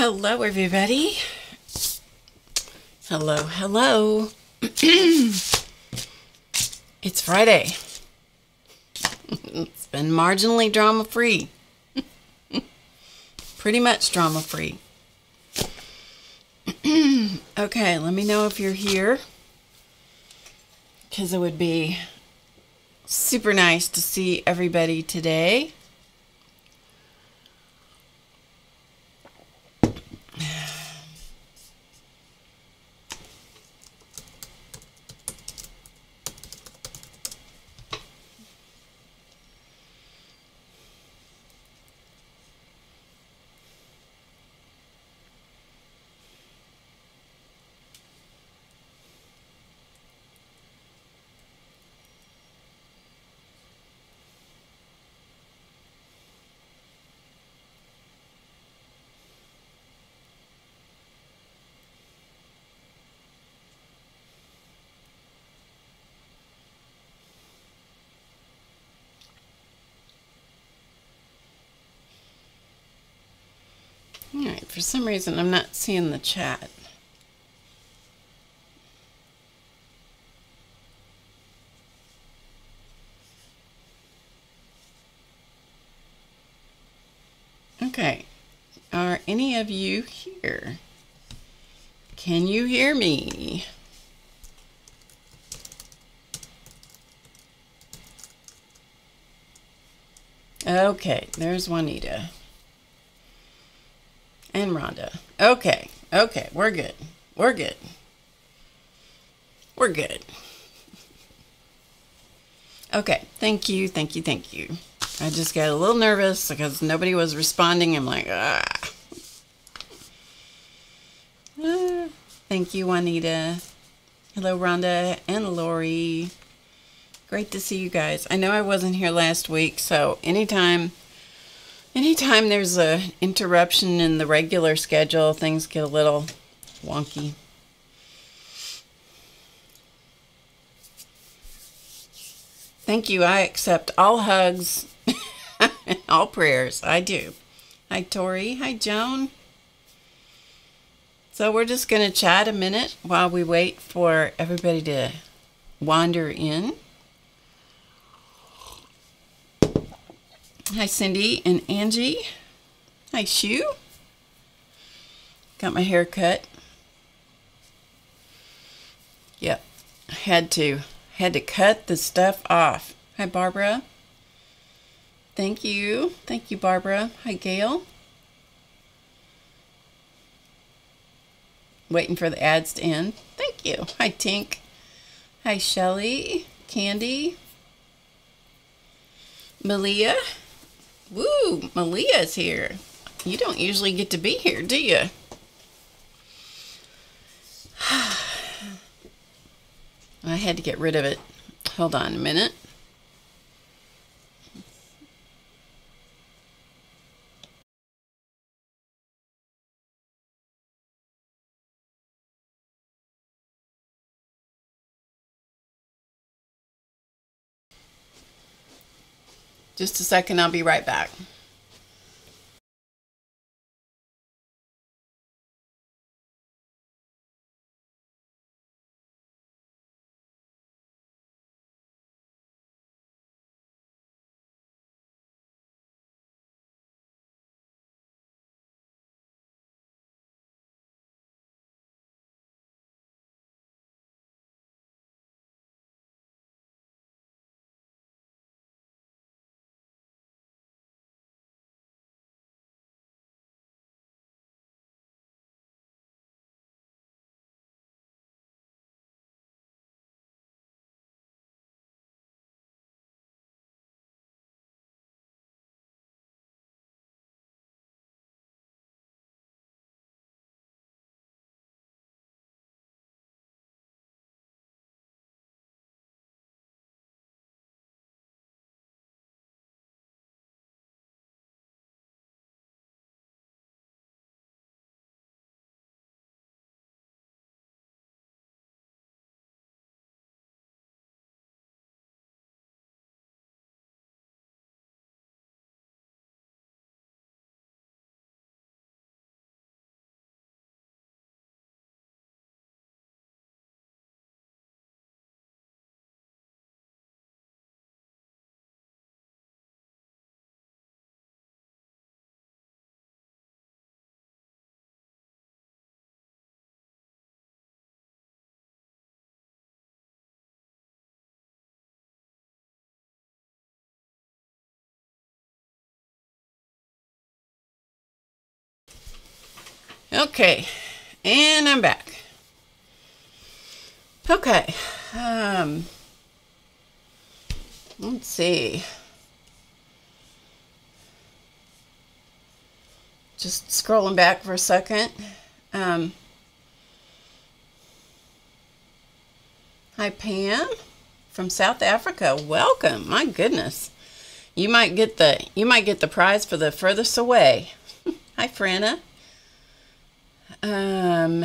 Hello, everybody. Hello, hello. it's Friday. it's been marginally drama free. Pretty much drama free. okay, let me know if you're here. Because it would be super nice to see everybody today. All right, for some reason I'm not seeing the chat. Okay, are any of you here? Can you hear me? Okay, there's Juanita. And Rhonda. Okay, okay, we're good. We're good. We're good. Okay, thank you, thank you, thank you. I just got a little nervous because nobody was responding. I'm like, ah. ah. Thank you, Juanita. Hello, Rhonda and Lori. Great to see you guys. I know I wasn't here last week, so anytime anytime there's a interruption in the regular schedule, things get a little wonky. Thank you. I accept all hugs, all prayers. I do. Hi, Tori. Hi, Joan. So we're just going to chat a minute while we wait for everybody to wander in. Hi, Cindy and Angie. Hi, Shu. Got my hair cut. Yep, had to had to cut the stuff off. Hi, Barbara. Thank you. Thank you, Barbara. Hi, Gail. Waiting for the ads to end. Thank you. Hi, Tink. Hi, Shelly. Candy. Malia. Woo, Malia's here. You don't usually get to be here, do you? I had to get rid of it. Hold on a minute. Just a second, I'll be right back. Okay, and I'm back. Okay, um, let's see. Just scrolling back for a second. Um, hi, Pam from South Africa. Welcome. My goodness. You might get the you might get the prize for the furthest away. hi, Franna. Um,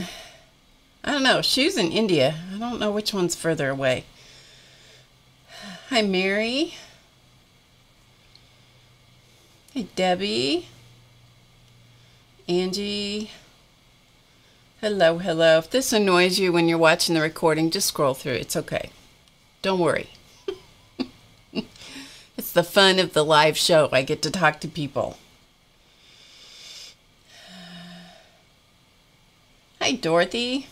I don't know. She's in India. I don't know which one's further away. Hi, Mary. Hey, Debbie. Angie. Hello, hello. If this annoys you when you're watching the recording, just scroll through. It's okay. Don't worry. it's the fun of the live show. I get to talk to people. Hi, Dorothy.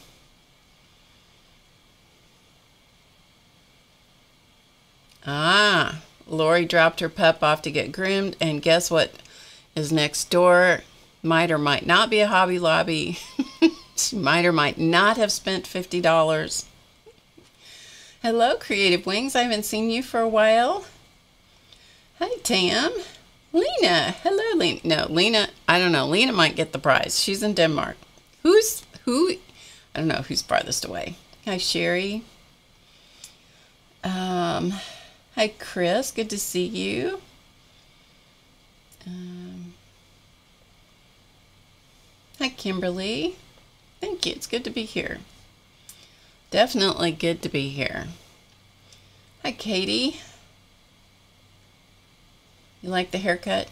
Ah, Lori dropped her pup off to get groomed, and guess what is next door? Might or might not be a Hobby Lobby. she might or might not have spent $50. Hello, Creative Wings. I haven't seen you for a while. Hi, Tam. Lena. Hello, Lena. No, Lena, I don't know. Lena might get the prize. She's in Denmark. Who's, who? I don't know who's farthest away. Hi, Sherry. Um, hi, Chris. Good to see you. Um, hi, Kimberly. Thank you. It's good to be here. Definitely good to be here. Hi, Katie. You like the haircut?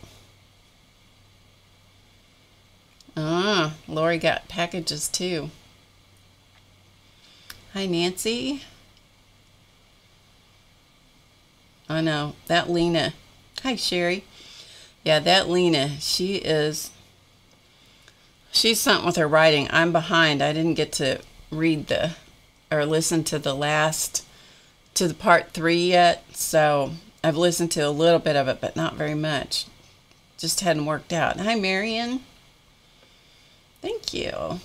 Ah, Lori got packages too. Hi, Nancy. I know. That Lena. Hi, Sherry. Yeah, that Lena, she is. She's something with her writing. I'm behind. I didn't get to read the or listen to the last to the part three yet. So I've listened to a little bit of it, but not very much. Just hadn't worked out. Hi, Marion. Thank you.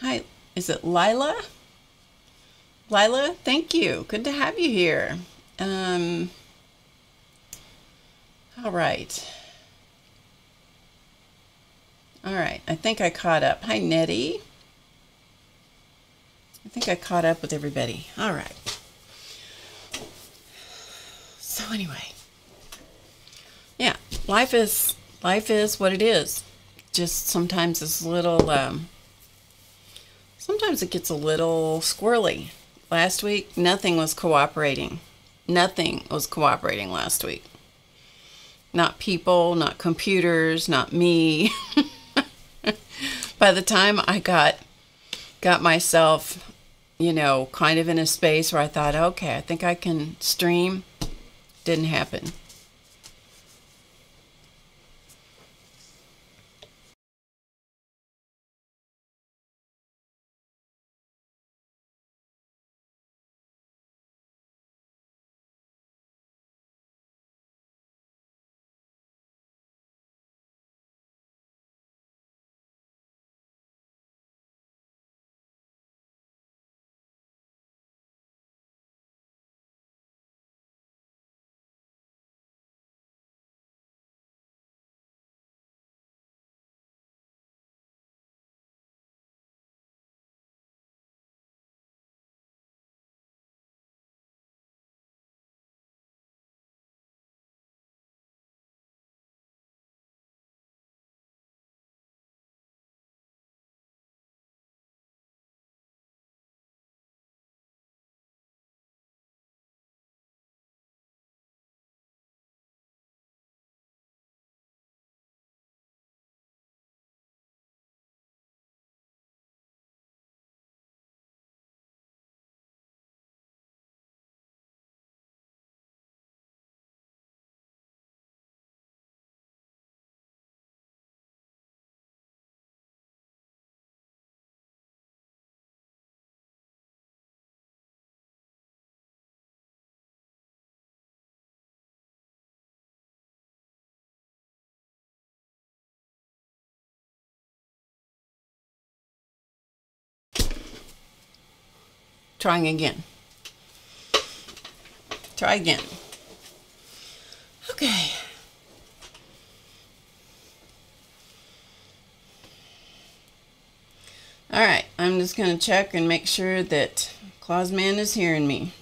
Hi, is it Lila? Lila, thank you. Good to have you here. Um, all right. All right, I think I caught up. Hi, Nettie. I think I caught up with everybody. All right. So anyway, yeah, life is life is what it is. Just sometimes it's a little. Um, sometimes it gets a little squirrely. Last week, nothing was cooperating. Nothing was cooperating last week. Not people, not computers, not me. By the time I got got myself you know, kind of in a space where I thought, okay, I think I can stream. Didn't happen. Trying again. Try again. Okay. All right, I'm just going to check and make sure that Clausman is hearing me.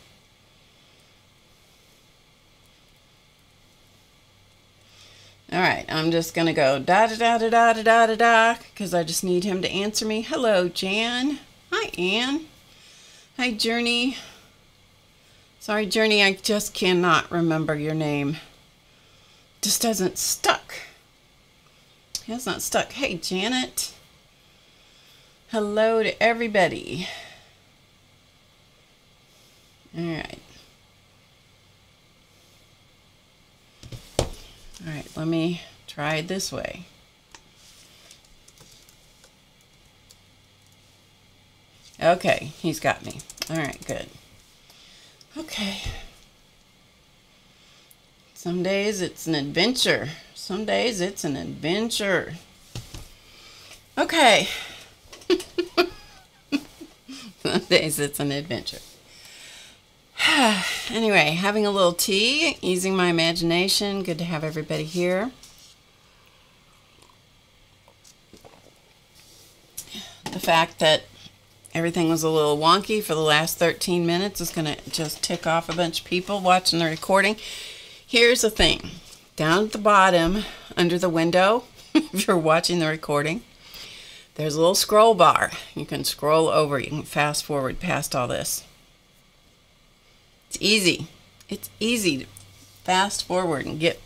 All right, I'm just going to go da da da da da da da da because I just need him to answer me. Hello, Jan. Hi, Anne. Hi, Journey. Sorry, Journey, I just cannot remember your name. Just doesn't stuck. It has not stuck. Hey, Janet. Hello to everybody. All right. All right, let me try it this way. Okay, he's got me. All right, good. Okay. Some days it's an adventure. Some days it's an adventure. Okay. Some days it's an adventure. anyway, having a little tea, easing my imagination. Good to have everybody here. The fact that everything was a little wonky for the last 13 minutes It's going to just tick off a bunch of people watching the recording. Here's the thing. Down at the bottom, under the window, if you're watching the recording, there's a little scroll bar. You can scroll over. You can fast forward past all this. It's easy. It's easy to fast forward and get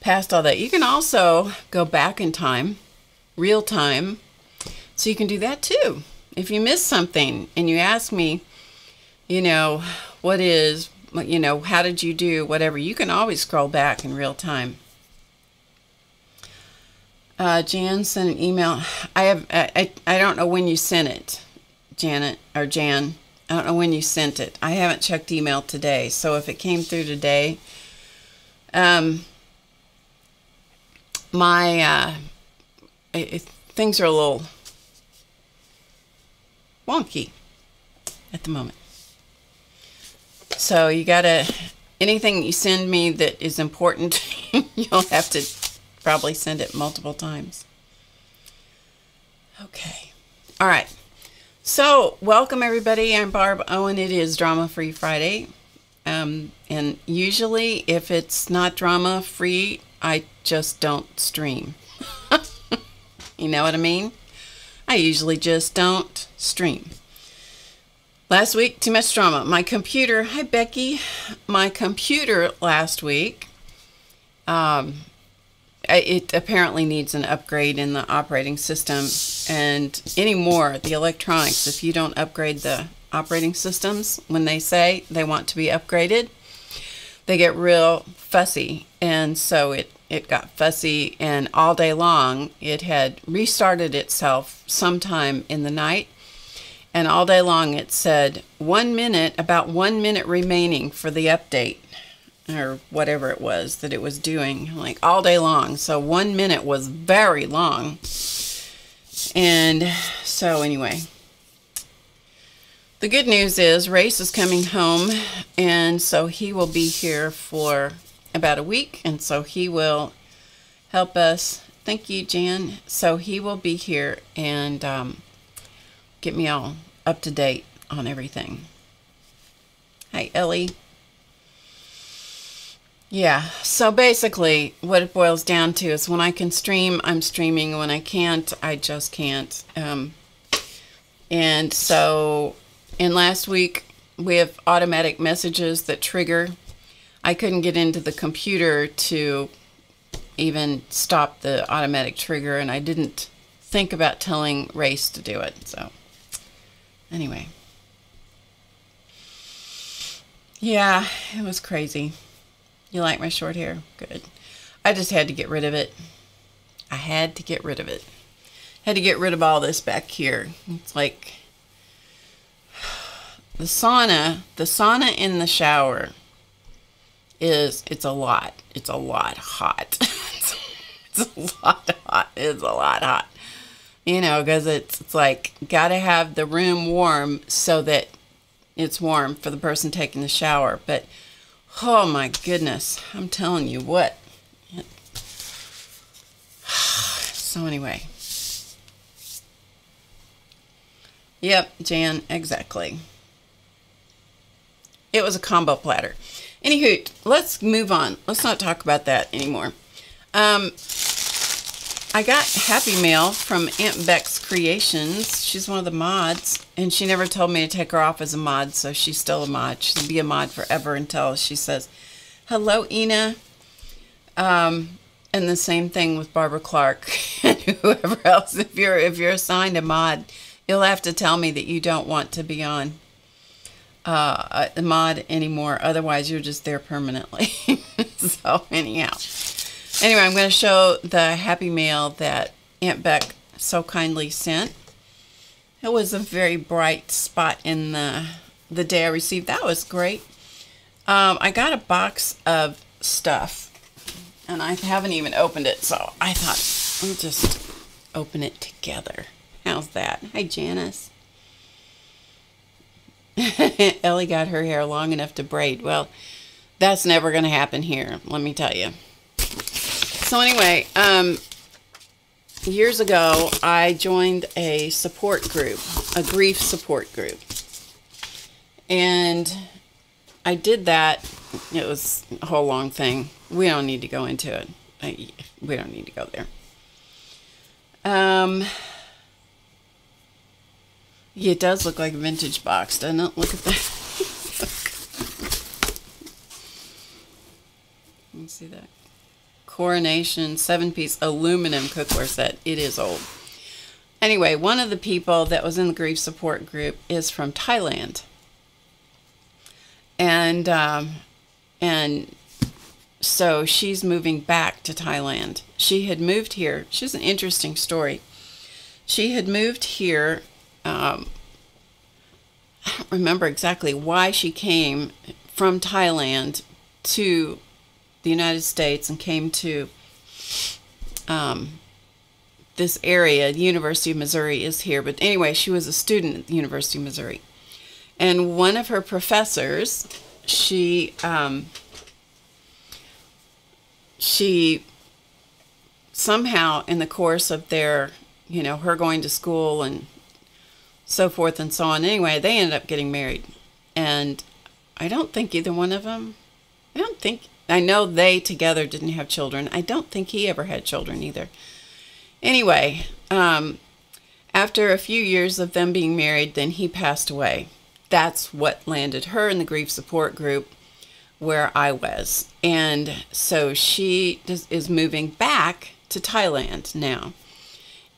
past all that. You can also go back in time, real time, so you can do that too. If you miss something and you ask me, you know, what is, you know, how did you do, whatever, you can always scroll back in real time. Uh, Jan sent an email. I have, I, I don't know when you sent it, Janet, or Jan. I don't know when you sent it. I haven't checked email today, so if it came through today, um, my uh, it, it, things are a little wonky at the moment. So you gotta anything you send me that is important, you'll have to probably send it multiple times. Okay. All right. So, welcome everybody. I'm Barb Owen. It is Drama Free Friday. Um, and usually, if it's not drama free, I just don't stream. you know what I mean? I usually just don't stream. Last week, too much drama. My computer, hi Becky. My computer last week um, it apparently needs an upgrade in the operating system and anymore the electronics if you don't upgrade the operating systems when they say they want to be upgraded they get real fussy and so it it got fussy and all day long it had restarted itself sometime in the night and all day long it said one minute about one minute remaining for the update or whatever it was that it was doing, like all day long. So one minute was very long. And so, anyway, the good news is Race is coming home, and so he will be here for about a week, and so he will help us. Thank you, Jan. So he will be here and um, get me all up to date on everything. Hi, Ellie. Yeah. So basically, what it boils down to is when I can stream, I'm streaming. When I can't, I just can't. Um, and so, in last week, we have automatic messages that trigger. I couldn't get into the computer to even stop the automatic trigger, and I didn't think about telling Race to do it. So, anyway. Yeah, it was crazy. You like my short hair? Good. I just had to get rid of it. I had to get rid of it. Had to get rid of all this back here. It's like the sauna, the sauna in the shower is it's a lot. It's a lot hot. it's a lot hot. It's a lot hot. You know, because it's, it's like got to have the room warm so that it's warm for the person taking the shower. But oh my goodness, I'm telling you what. So anyway. Yep, Jan, exactly. It was a combo platter. Anywho, let's move on. Let's not talk about that anymore. Um, I got Happy Mail from Aunt Beck's Creations. She's one of the mods, and she never told me to take her off as a mod, so she's still a mod. She'll be a mod forever until she says, Hello, Ina. Um, and the same thing with Barbara Clark and whoever else. If you're if you're assigned a mod, you'll have to tell me that you don't want to be on uh, a mod anymore. Otherwise, you're just there permanently. so anyhow, anyway, I'm going to show the Happy Mail that Aunt Beck so kindly sent. It was a very bright spot in the the day I received. That was great. Um, I got a box of stuff, and I haven't even opened it. So I thought we'll just open it together. How's that? Hi, Janice. Ellie got her hair long enough to braid. Well, that's never going to happen here, let me tell you. So anyway, um, years ago, I joined a support group, a grief support group. And I did that. It was a whole long thing. We don't need to go into it. I, we don't need to go there. Um, it does look like a vintage box, doesn't it? Look at that. Let me see that. Coronation seven piece aluminum cookware set. It is old. Anyway, one of the people that was in the grief support group is from Thailand. And um, and so she's moving back to Thailand. She had moved here. She's an interesting story. She had moved here um, I don't remember exactly why she came from Thailand to the United States and came to um, this area. The University of Missouri is here, but anyway, she was a student at the University of Missouri. And one of her professors, she um, she somehow in the course of their, you know, her going to school and so forth and so on. Anyway, they ended up getting married. And I don't think either one of them, I don't think, I know they together didn't have children. I don't think he ever had children either. Anyway, um, after a few years of them being married, then he passed away. That's what landed her in the grief support group where I was. And so she is moving back to Thailand now.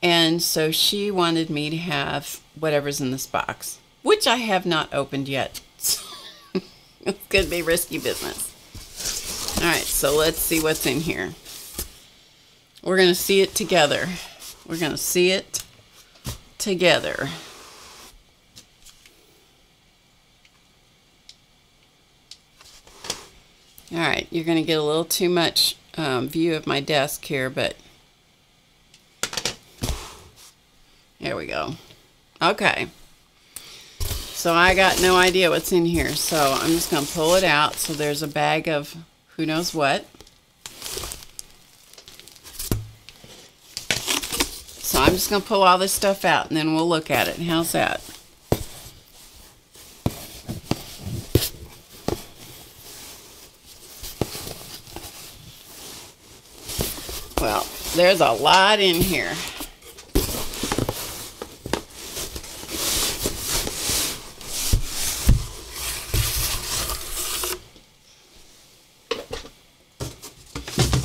And so she wanted me to have whatever's in this box, which I have not opened yet. it's going to be risky business. All right, so let's see what's in here. We're going to see it together. We're going to see it together. All right, you're going to get a little too much um, view of my desk here, but There we go. Okay. So I got no idea what's in here. So I'm just going to pull it out. So there's a bag of who knows what. So I'm just going to pull all this stuff out and then we'll look at it. How's that? Well, there's a lot in here.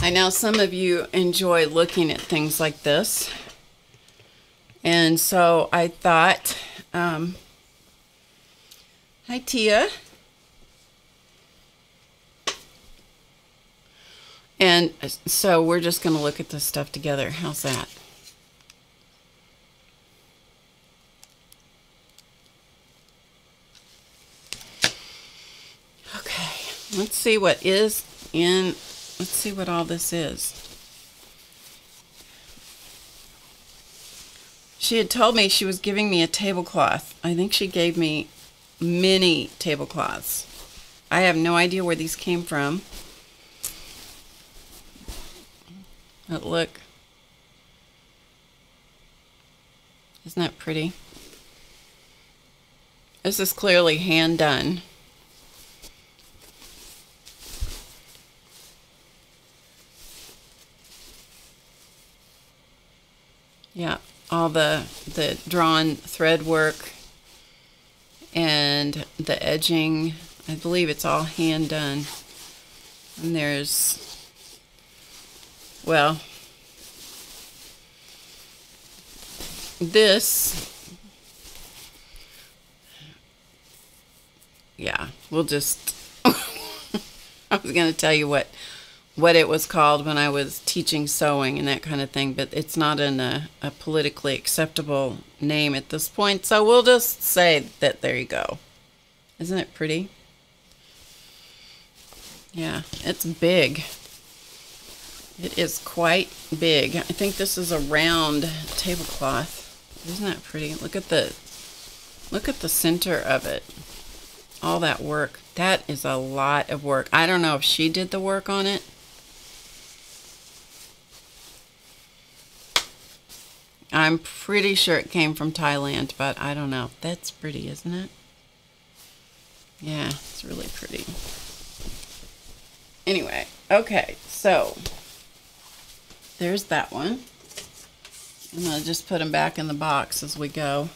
I know some of you enjoy looking at things like this. And so I thought, um, hi Tia. And so we're just going to look at this stuff together. How's that? Okay, let's see what is in Let's see what all this is. She had told me she was giving me a tablecloth. I think she gave me many tablecloths. I have no idea where these came from. But look. Isn't that pretty? This is clearly hand done. Yeah, all the the drawn thread work and the edging. I believe it's all hand done. And there's well, this yeah, we'll just I was going to tell you what what it was called when I was teaching sewing and that kind of thing, but it's not in a, a politically acceptable name at this point, so we'll just say that there you go. Isn't it pretty? Yeah, it's big. It is quite big. I think this is a round tablecloth. Isn't that pretty? Look at the look at the center of it. All that work. That is a lot of work. I don't know if she did the work on it I'm pretty sure it came from Thailand, but I don't know. That's pretty, isn't it? Yeah, it's really pretty. Anyway, okay, so there's that one. I'm going to just put them back in the box as we go.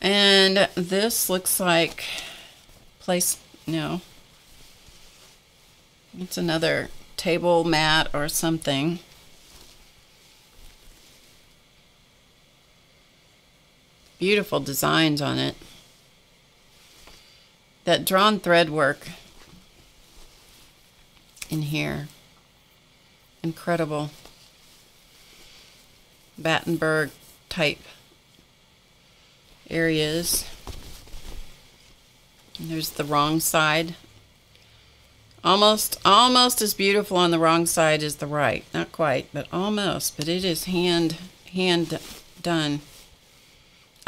And this looks like place, no, it's another table mat or something. Beautiful designs on it. That drawn thread work in here. Incredible. Battenberg type areas. And there's the wrong side. Almost, almost as beautiful on the wrong side as the right. Not quite, but almost. But it is hand, hand done.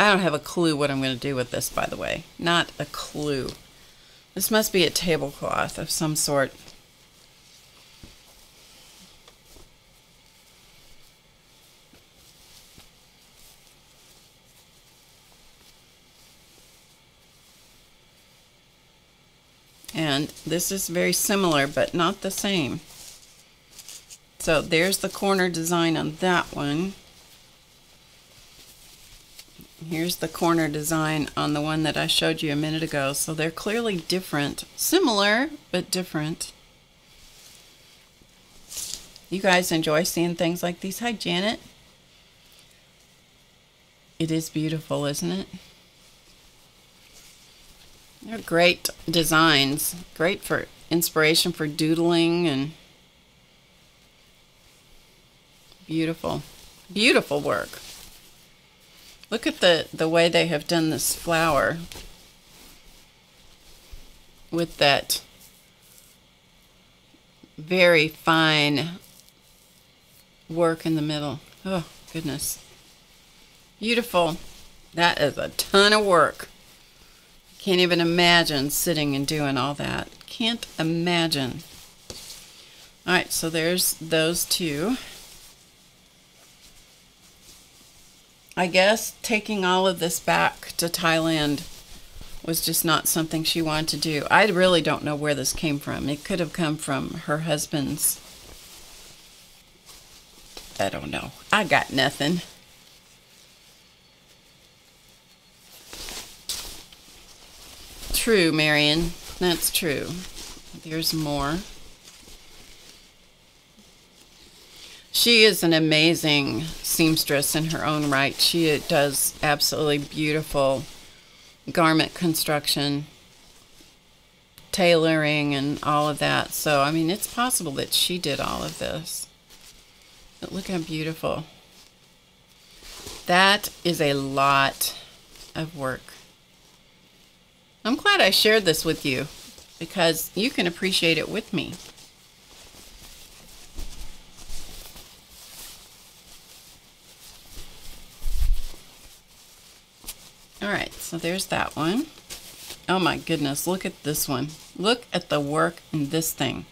I don't have a clue what I'm going to do with this, by the way. Not a clue. This must be a tablecloth of some sort. And this is very similar, but not the same. So there's the corner design on that one. Here's the corner design on the one that I showed you a minute ago. So they're clearly different. Similar, but different. You guys enjoy seeing things like these. Hi, Janet. It is beautiful, isn't it? They're great designs. Great for inspiration for doodling and beautiful. Beautiful work. Look at the, the way they have done this flower with that very fine work in the middle. Oh, goodness. Beautiful. That is a ton of work. Can't even imagine sitting and doing all that. Can't imagine. All right, so there's those two. I guess taking all of this back to Thailand was just not something she wanted to do. I really don't know where this came from. It could have come from her husband's. I don't know. I got nothing. True, Marion. That's true. There's more. She is an amazing seamstress in her own right. She uh, does absolutely beautiful garment construction, tailoring, and all of that. So, I mean, it's possible that she did all of this. But look how beautiful. That is a lot of work. I'm glad I shared this with you because you can appreciate it with me. All right. So there's that one. Oh my goodness, look at this one. Look at the work in this thing.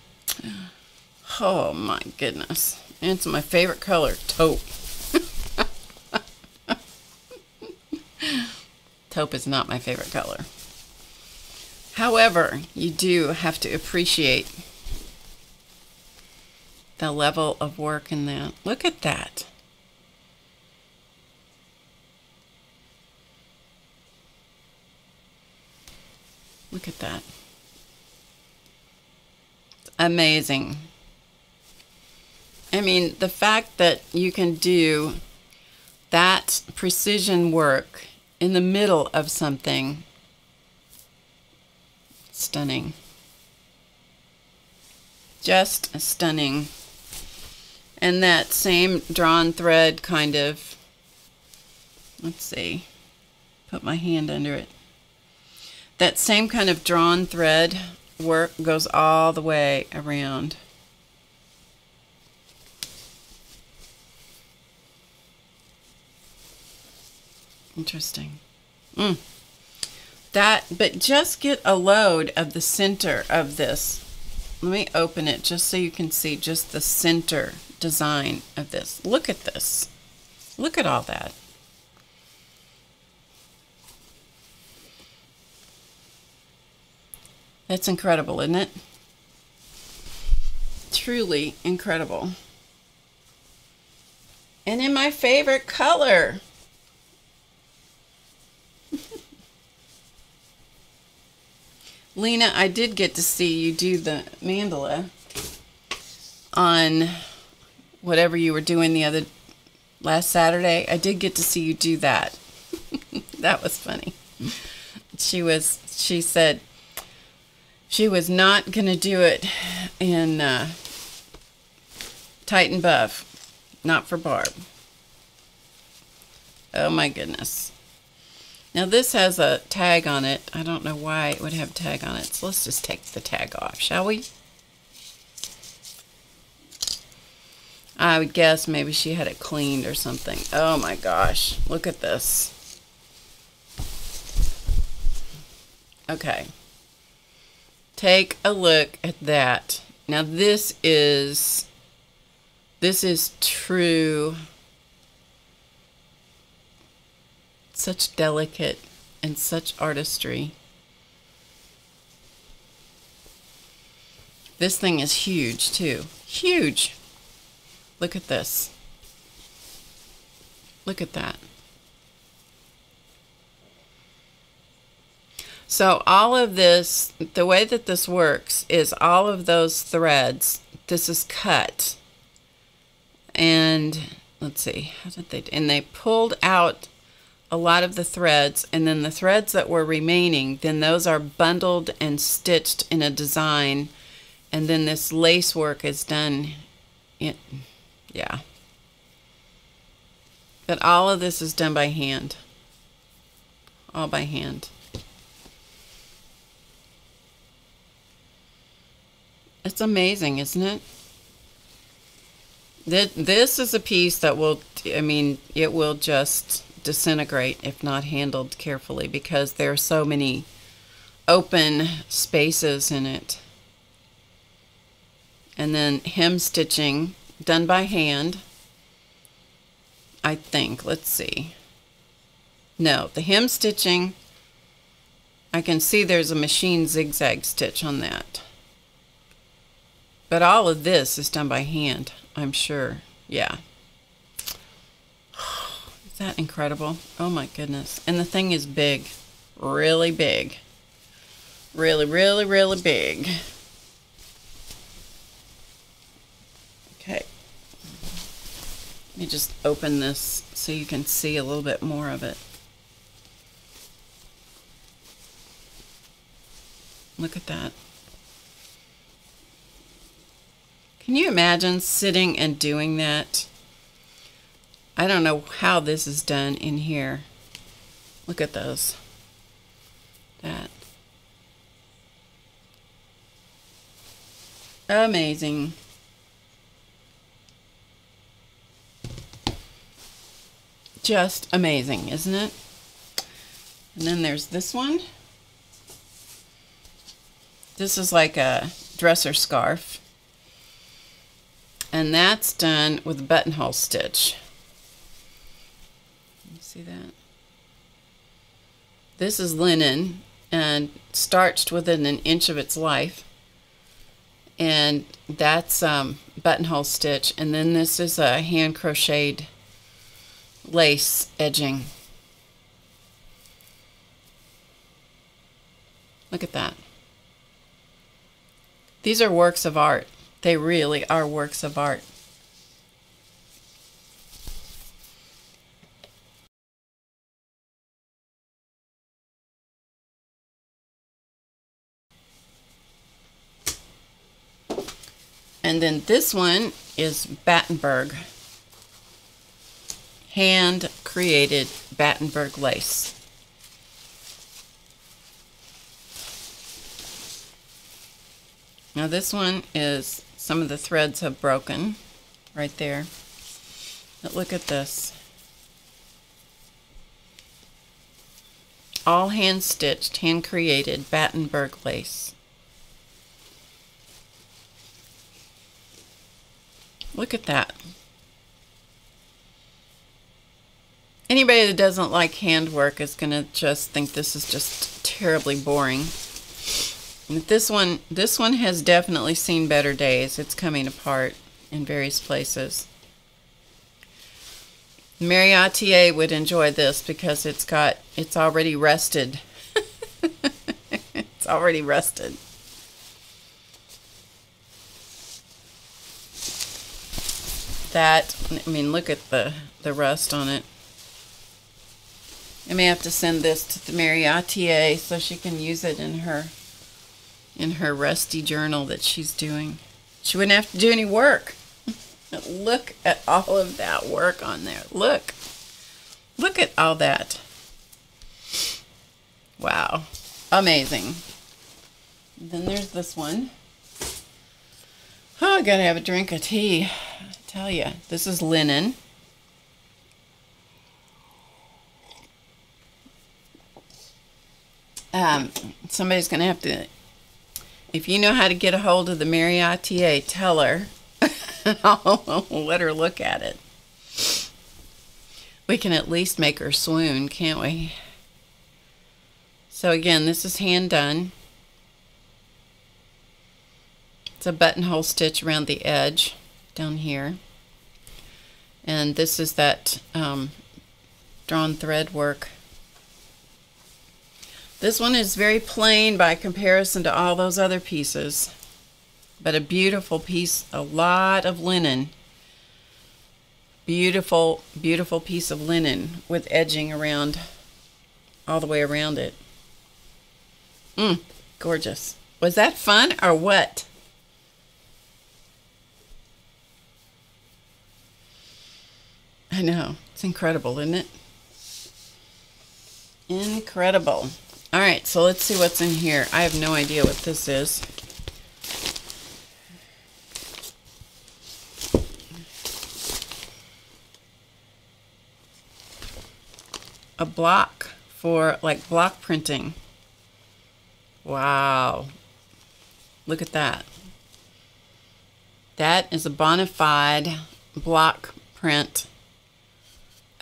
Oh my goodness. It's my favorite color, taupe. taupe is not my favorite color. However, you do have to appreciate the level of work in that. Look at that. Look at that. It's amazing. I mean, the fact that you can do that precision work in the middle of something stunning. Just stunning. And that same drawn thread kind of, let's see, put my hand under it. That same kind of drawn thread work goes all the way around. Interesting. Mm. That, but just get a load of the center of this. Let me open it just so you can see just the center design of this. Look at this. Look at all that. That's incredible, isn't it? Truly incredible. And in my favorite color. Lena, I did get to see you do the mandala on whatever you were doing the other last Saturday. I did get to see you do that. that was funny. She was she said she was not going to do it in uh, Titan Buff. Not for Barb. Oh my goodness. Now this has a tag on it. I don't know why it would have a tag on it. So let's just take the tag off, shall we? I would guess maybe she had it cleaned or something. Oh my gosh. Look at this. Okay. Take a look at that. Now this is this is true such delicate and such artistry. This thing is huge too. Huge. Look at this. Look at that. So all of this, the way that this works is all of those threads, this is cut. And let's see, how did they, and they pulled out a lot of the threads and then the threads that were remaining, then those are bundled and stitched in a design. And then this lace work is done in, yeah. But all of this is done by hand. All by hand. It's amazing, isn't it? This is a piece that will, I mean, it will just disintegrate if not handled carefully because there are so many open spaces in it. And then hem stitching done by hand. I think, let's see. No, the hem stitching, I can see there's a machine zigzag stitch on that. But all of this is done by hand, I'm sure. Yeah. Is that incredible? Oh my goodness. And the thing is big. Really big. Really, really, really big. Okay. Let me just open this so you can see a little bit more of it. Look at that. Can you imagine sitting and doing that? I don't know how this is done in here. Look at those. That. Amazing. Just amazing, isn't it? And then there's this one. This is like a dresser scarf. And that's done with a buttonhole stitch. You see that? This is linen and starched within an inch of its life. And that's um, buttonhole stitch. And then this is a hand crocheted lace edging. Look at that. These are works of art. They really are works of art. And then this one is Battenberg. Hand created Battenberg lace. Now this one is, some of the threads have broken right there. But look at this. All hand stitched, hand created Battenberg lace. Look at that. Anybody that doesn't like handwork is going to just think this is just terribly boring. This one, this one has definitely seen better days. It's coming apart in various places. Mariotier would enjoy this because it's got, it's already rusted. it's already rusted. that. I mean, look at the, the rust on it. I may have to send this to the Mariotier so she can use it in her in her rusty journal that she's doing. She wouldn't have to do any work. look at all of that work on there. Look. Look at all that. Wow. Amazing. Then there's this one. Oh, I gotta have a drink of tea tell you, this is linen. Um, somebody's to have to, if you know how to get a hold of the Mariotier, tell her. I'll let her look at it. We can at least make her swoon, can't we? So again, this is hand done. It's a buttonhole stitch around the edge down here. And this is that um, drawn thread work. This one is very plain by comparison to all those other pieces, but a beautiful piece, a lot of linen. Beautiful, beautiful piece of linen with edging around, all the way around it. Mmm, gorgeous. Was that fun or what? I know. It's incredible, isn't it? Incredible. All right, so let's see what's in here. I have no idea what this is. A block for like block printing. Wow. Look at that. That is a bona fide block print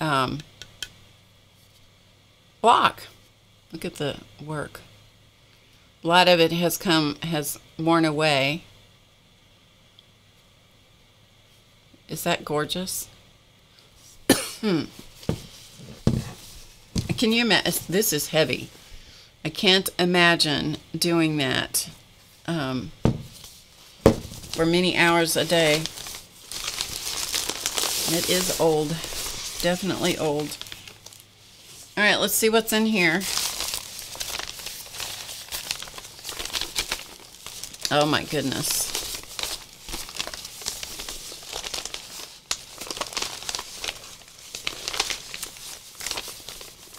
um, block. Look at the work. A lot of it has come, has worn away. Is that gorgeous? Hmm. Can you imagine? This is heavy. I can't imagine doing that um, for many hours a day. It is old definitely old. All right, let's see what's in here. Oh my goodness.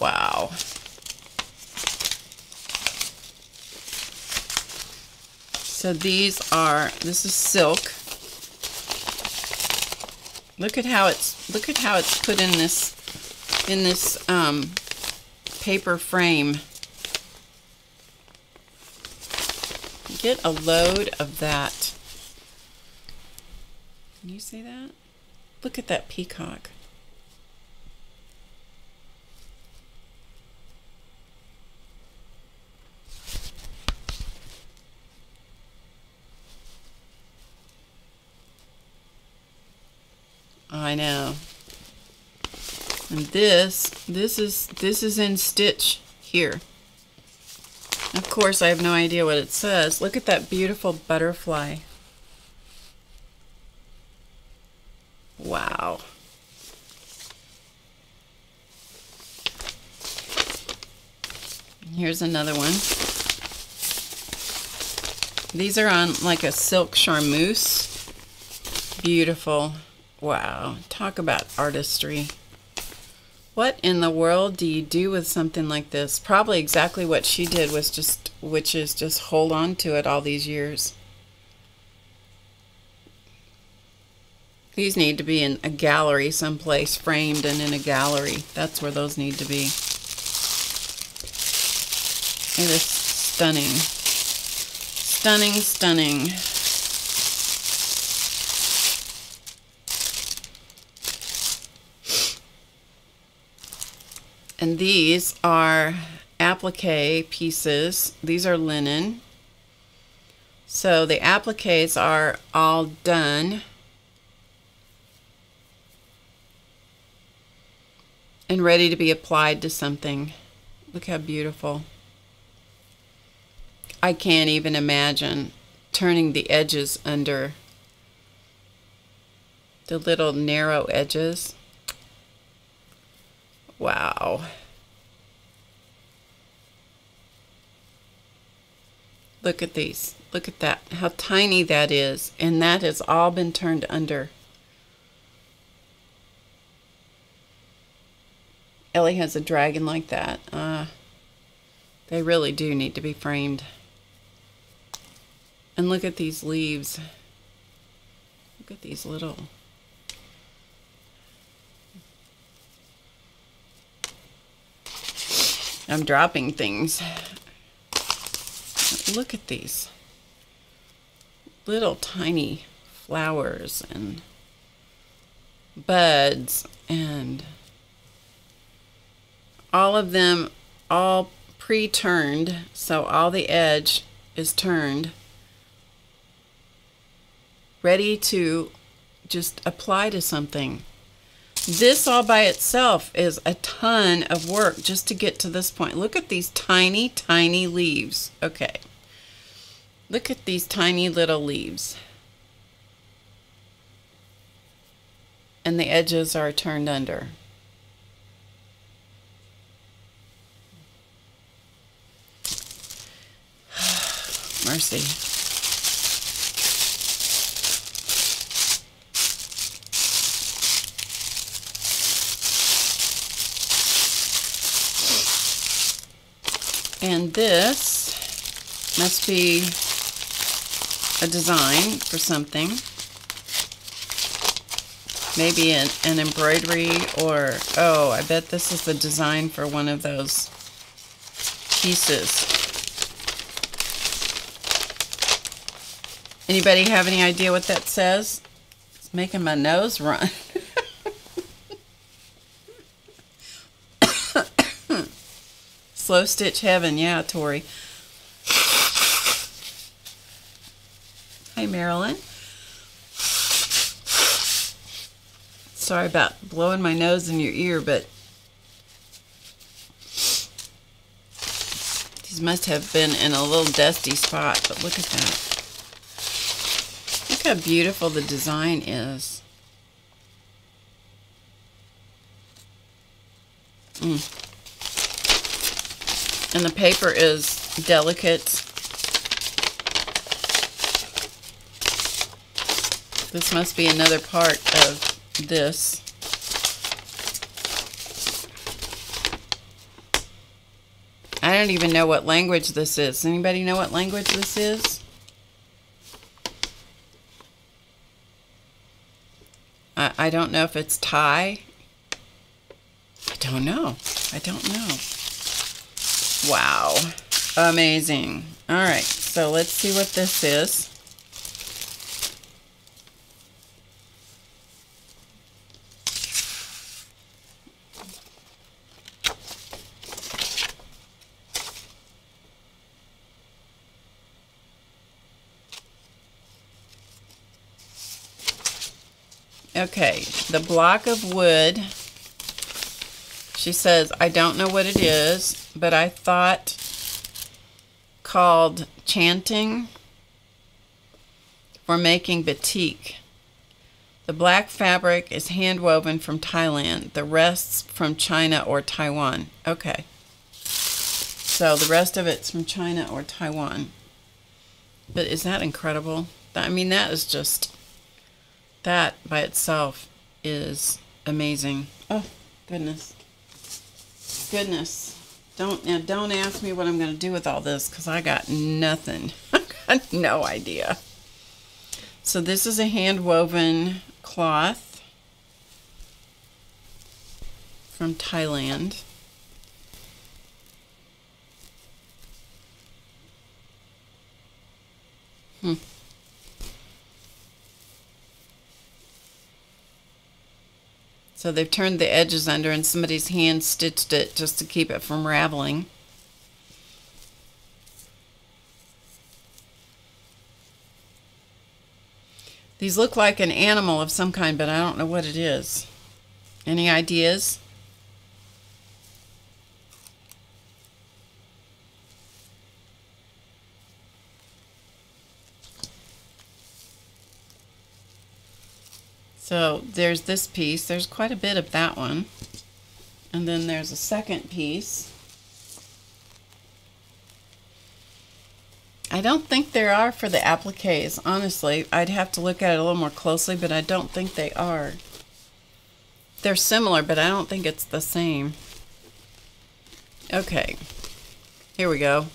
Wow. So these are, this is silk. Look at how it's look at how it's put in this in this um, paper frame. Get a load of that. Can you see that? Look at that peacock. I know. And this, this is this is in stitch here. Of course, I have no idea what it says. Look at that beautiful butterfly. Wow. Here's another one. These are on like a silk charmeuse. Beautiful. Wow. Talk about artistry. What in the world do you do with something like this? Probably exactly what she did was just, which is just hold on to it all these years. These need to be in a gallery someplace, framed and in a gallery. That's where those need to be. It is stunning. Stunning, stunning. And these are applique pieces. These are linen. So the appliques are all done. And ready to be applied to something. Look how beautiful. I can't even imagine turning the edges under the little narrow edges. Wow. Look at these. Look at that. How tiny that is. And that has all been turned under. Ellie has a dragon like that. Uh, they really do need to be framed. And look at these leaves. Look at these little I'm dropping things. Look at these little tiny flowers and buds and all of them all pre-turned so all the edge is turned ready to just apply to something this all by itself is a ton of work just to get to this point. Look at these tiny, tiny leaves. Okay. Look at these tiny little leaves. And the edges are turned under. Mercy. And this must be a design for something. Maybe an, an embroidery or, oh, I bet this is the design for one of those pieces. Anybody have any idea what that says? It's making my nose run. Slow Stitch Heaven. Yeah, Tori. Hi, Marilyn. Sorry about blowing my nose in your ear, but these must have been in a little dusty spot, but look at that. Look how beautiful the design is. Mm. And the paper is delicate. This must be another part of this. I don't even know what language this is. Anybody know what language this is? I, I don't know if it's Thai. I don't know. I don't know. Wow. Amazing. All right, so let's see what this is. Okay, the block of wood. She says, I don't know what it is, but I thought called tjanting for making batik. The black fabric is hand woven from Thailand, the rest from China or Taiwan. Okay. So the rest of it's from China or Taiwan. But is that incredible? I mean, that is just that by itself is amazing. Oh, goodness. Goodness. Don't now don't ask me what I'm going to do with all this cuz I got nothing. I got no idea. So this is a hand woven cloth from Thailand. So they've turned the edges under and somebody's hand stitched it just to keep it from raveling. These look like an animal of some kind, but I don't know what it is. Any ideas? So there's this piece. There's quite a bit of that one. And then there's a second piece. I don't think there are for the appliques, honestly. I'd have to look at it a little more closely, but I don't think they are. They're similar, but I don't think it's the same. Okay, here we go.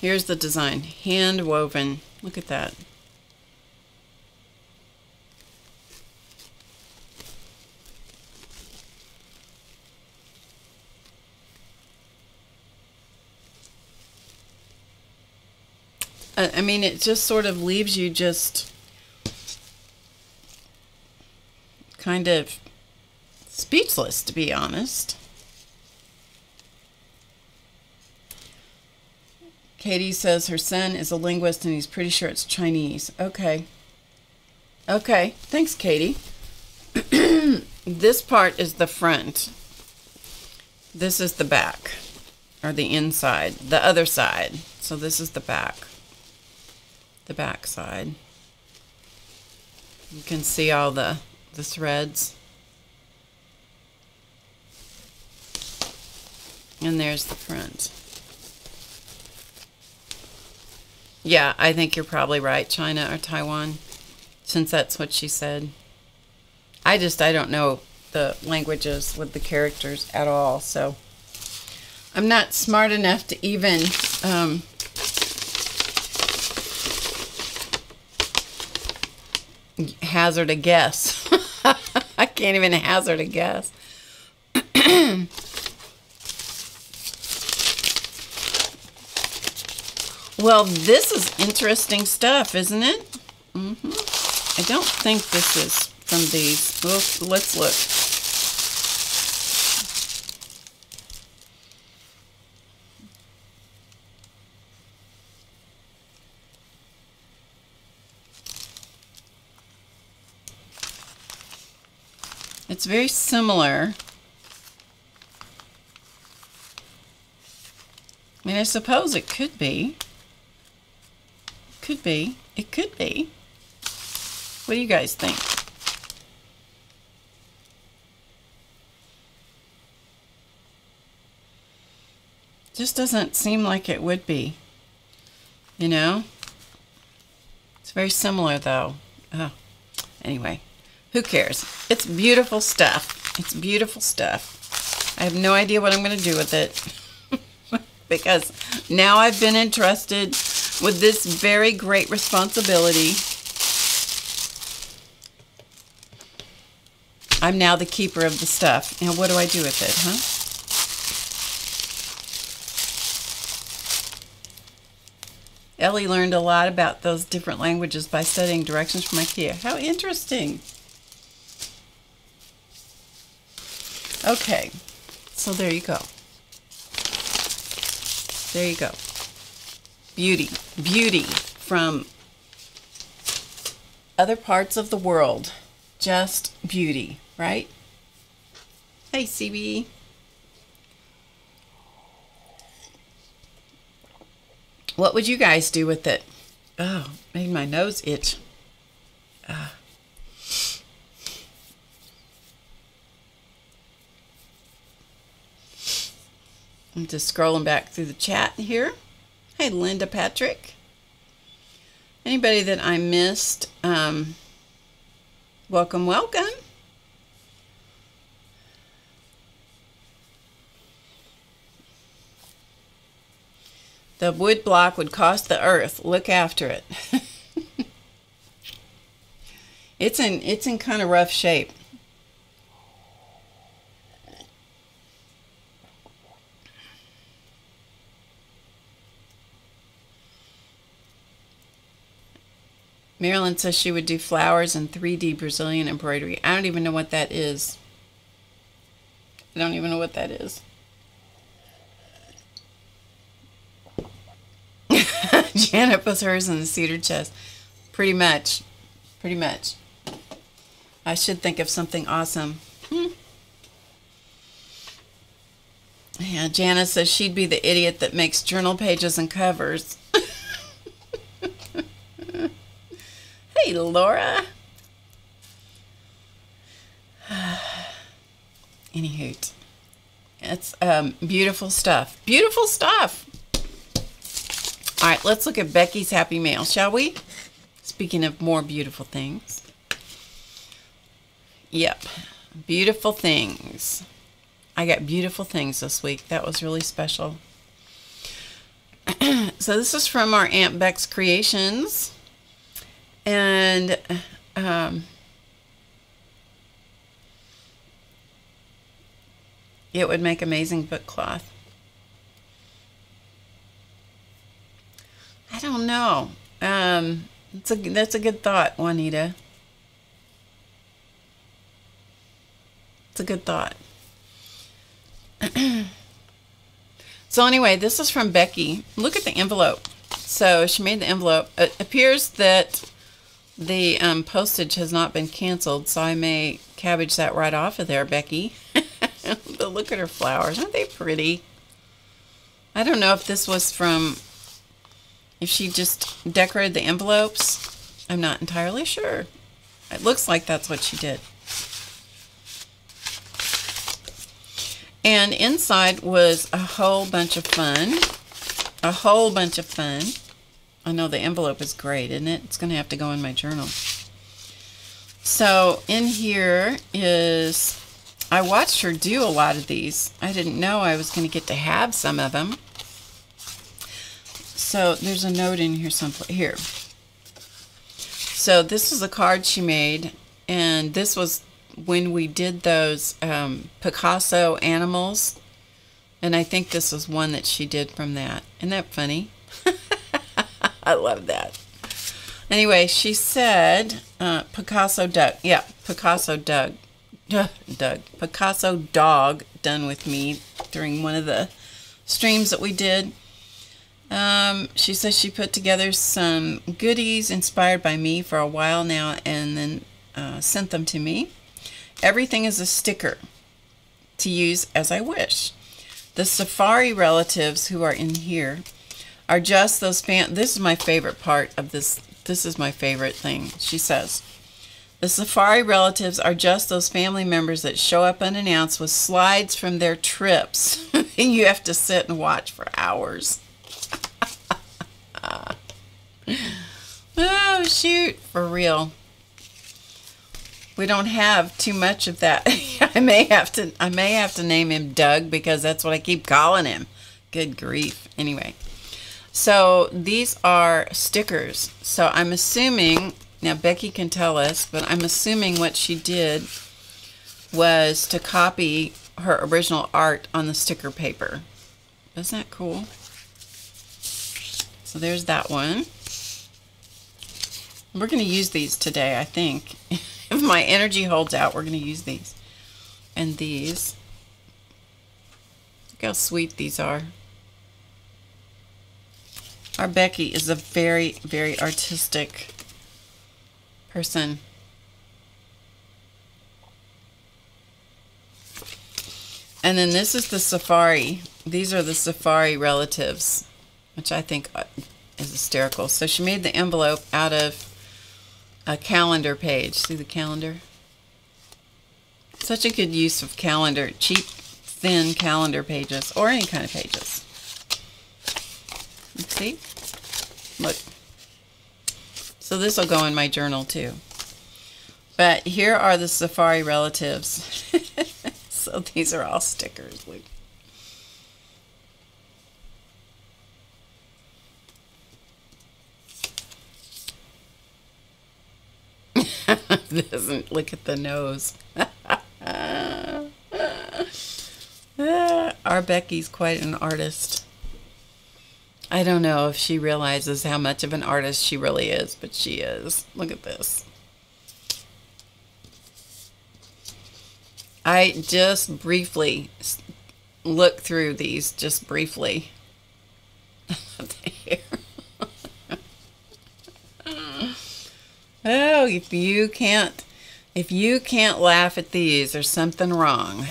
Here's the design, hand woven. Look at that. I mean, it just sort of leaves you just kind of speechless, to be honest. Katie says her son is a linguist and he's pretty sure it's Chinese. Okay. Okay. Thanks, Katie. this part is the front. This is the back, or the inside, the other side. So this is the back the back side. You can see all the, the threads. And there's the front. Yeah, I think you're probably right, China or Taiwan, since that's what she said. I just, I don't know the languages with the characters at all, so I'm not smart enough to even um, hazard a guess. I can't even hazard a guess. well, this is interesting stuff, isn't it? Mm -hmm. I don't think this is from these. Well, let's look. It's very similar. I mean, I suppose it could be. Could be. It could be. What do you guys think? Just doesn't seem like it would be. You know? It's very similar, though. Oh, anyway. Who cares? It's beautiful stuff. It's beautiful stuff. I have no idea what I'm going to do with it because now I've been entrusted with this very great responsibility. I'm now the keeper of the stuff. Now, what do I do with it, huh? Ellie learned a lot about those different languages by studying directions from IKEA. How interesting! Okay, so there you go. There you go. Beauty. Beauty from other parts of the world. Just beauty, right? Hey, CB. What would you guys do with it? Oh, made my nose itch. Uh. I'm just scrolling back through the chat here. Hey, Linda Patrick. Anybody that I missed, um, welcome, welcome. The wood block would cost the earth. Look after it. it's in it's in kind of rough shape. Marilyn says she would do flowers and 3D Brazilian embroidery. I don't even know what that is. I don't even know what that is. Janet puts hers in the cedar chest. Pretty much. Pretty much. I should think of something awesome. Hmm. Yeah, Jana says she'd be the idiot that makes journal pages and covers. hey, Laura. Anywho, it's um, beautiful stuff. Beautiful stuff. All right, let's look at Becky's Happy Mail, shall we? Speaking of more beautiful things. Yep, beautiful things. I got beautiful things this week. That was really special. so this is from our Aunt Beck's Creations. And um, it would make amazing book cloth. I don't know. Um, it's a, that's a good thought, Juanita. It's a good thought. so anyway, this is from Becky. Look at the envelope. So she made the envelope. It appears that the um, postage has not been canceled, so I may cabbage that right off of there, Becky. but look at her flowers. Aren't they pretty? I don't know if this was from if she just decorated the envelopes, I'm not entirely sure. It looks like that's what she did. And inside was a whole bunch of fun. A whole bunch of fun. I know the envelope is great, isn't it? It's going to have to go in my journal. So in here is, I watched her do a lot of these. I didn't know I was going to get to have some of them. So there's a note in here someplace. Here. So this is a card she made, and this was when we did those um, Picasso animals. And I think this was one that she did from that. Isn't that funny? I love that. Anyway, she said uh, Picasso Doug. Yeah, Picasso Doug. Doug. Picasso Dog done with me during one of the streams that we did. Um, she says she put together some goodies inspired by me for a while now and then uh, sent them to me. Everything is a sticker to use as I wish. The safari relatives who are in here are just those fan. This is my favorite part of this. This is my favorite thing. She says, the safari relatives are just those family members that show up unannounced with slides from their trips. and you have to sit and watch for hours. oh, shoot. For real. We don't have too much of that. I may have to I may have to name him Doug because that's what I keep calling him. Good grief. Anyway. So these are stickers. So I'm assuming now Becky can tell us, but I'm assuming what she did was to copy her original art on the sticker paper. Isn't that cool? So there's that one. We're going to use these today, I think. if my energy holds out, we're going to use these. And these. Look how sweet these are. Our Becky is a very, very artistic person. And then this is the safari. These are the safari relatives, which I think uh, is hysterical. So she made the envelope out of a calendar page. See the calendar? Such a good use of calendar, cheap, thin calendar pages, or any kind of pages. Let's see? Look. So this will go in my journal too. But here are the safari relatives. so these are all stickers. Look. doesn't look at the nose. Ah, Our Becky's quite an artist. I don't know if she realizes how much of an artist she really is, but she is. Look at this. I just briefly look through these, just briefly. oh, if you can't, if you can't laugh at these, there's something wrong.